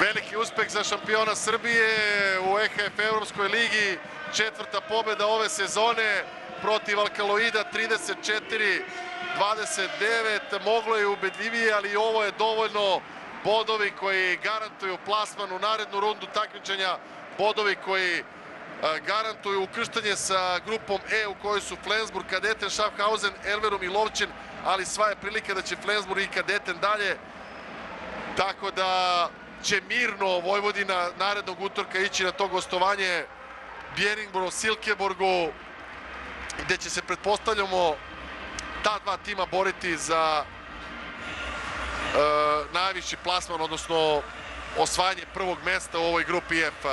Veliki uspeh za šampiona Srbije u EHF Evropskoj ligi. Četvrta pobeda ove sezone protiv Alkaloida 34 29, moglo je ubedljivije, ali ovo je dovoljno. Bodovi koji garantuju plasman u narednu rundu takmičenja, bodovi koji garantuju ukrštanje sa grupom E u kojoj su Flensburg, Kadeten, Schaffhausen, Elverum i Lovćin, ali sva je prilika da će Flensburg i Kadeten dalje, tako da će mirno Vojvodina narednog utorka ići na to gostovanje Bjeringbro, Silkeborgu, gde će se, pretpostavljamo, ta dva tima boriti za e, najviši plasman, odnosno osvajanje prvog mesta u ovoj grupi F.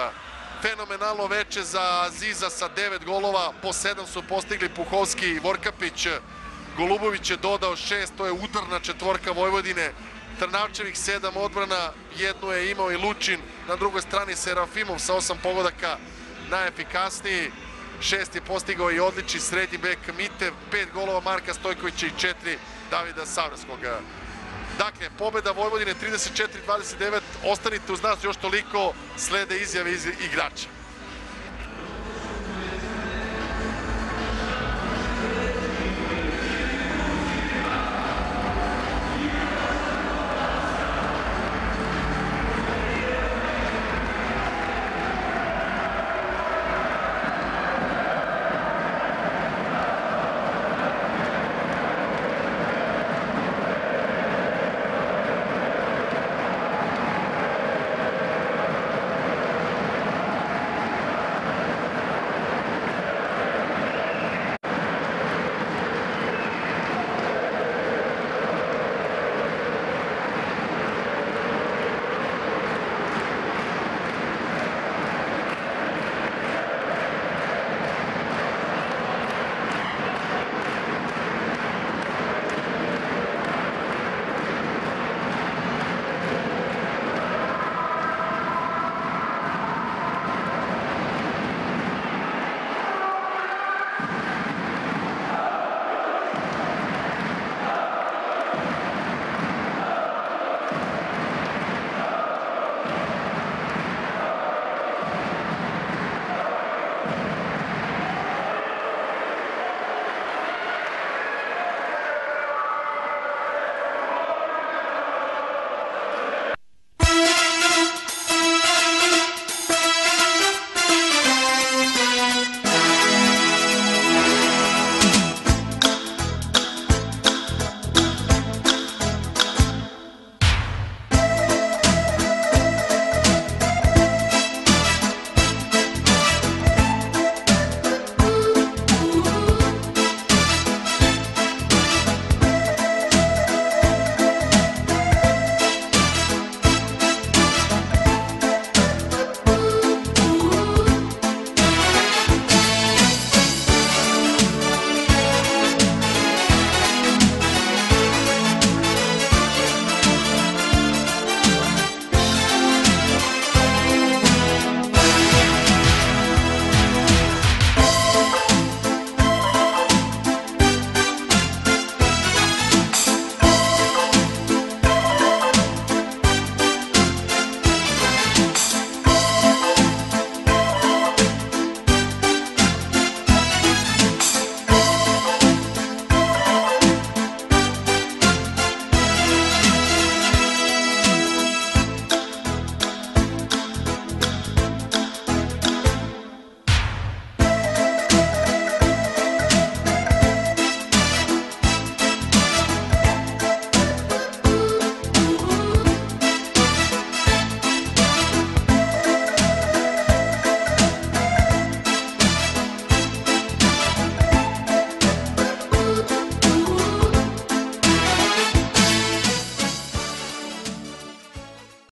Fenomenalno veče za Ziza sa devet golova, po sedam su postigli Puhovski i Vorkapić. Golubović je dodao šest, to je udarna četvorka Vojvodine. Trnavčevih sedam odbrana, jednu je imao i Lučin, na drugoj strani Serafimov sa osam pogodaka najefikasniji. Šest je postigao i odlični srednji bek Mitev, pet golova Marka Stojkovića i četiri Davida Savrskog. Dakle, pobeda Vojvodine 34-29, ostanite uz nas još toliko, slede izjave iz igrača.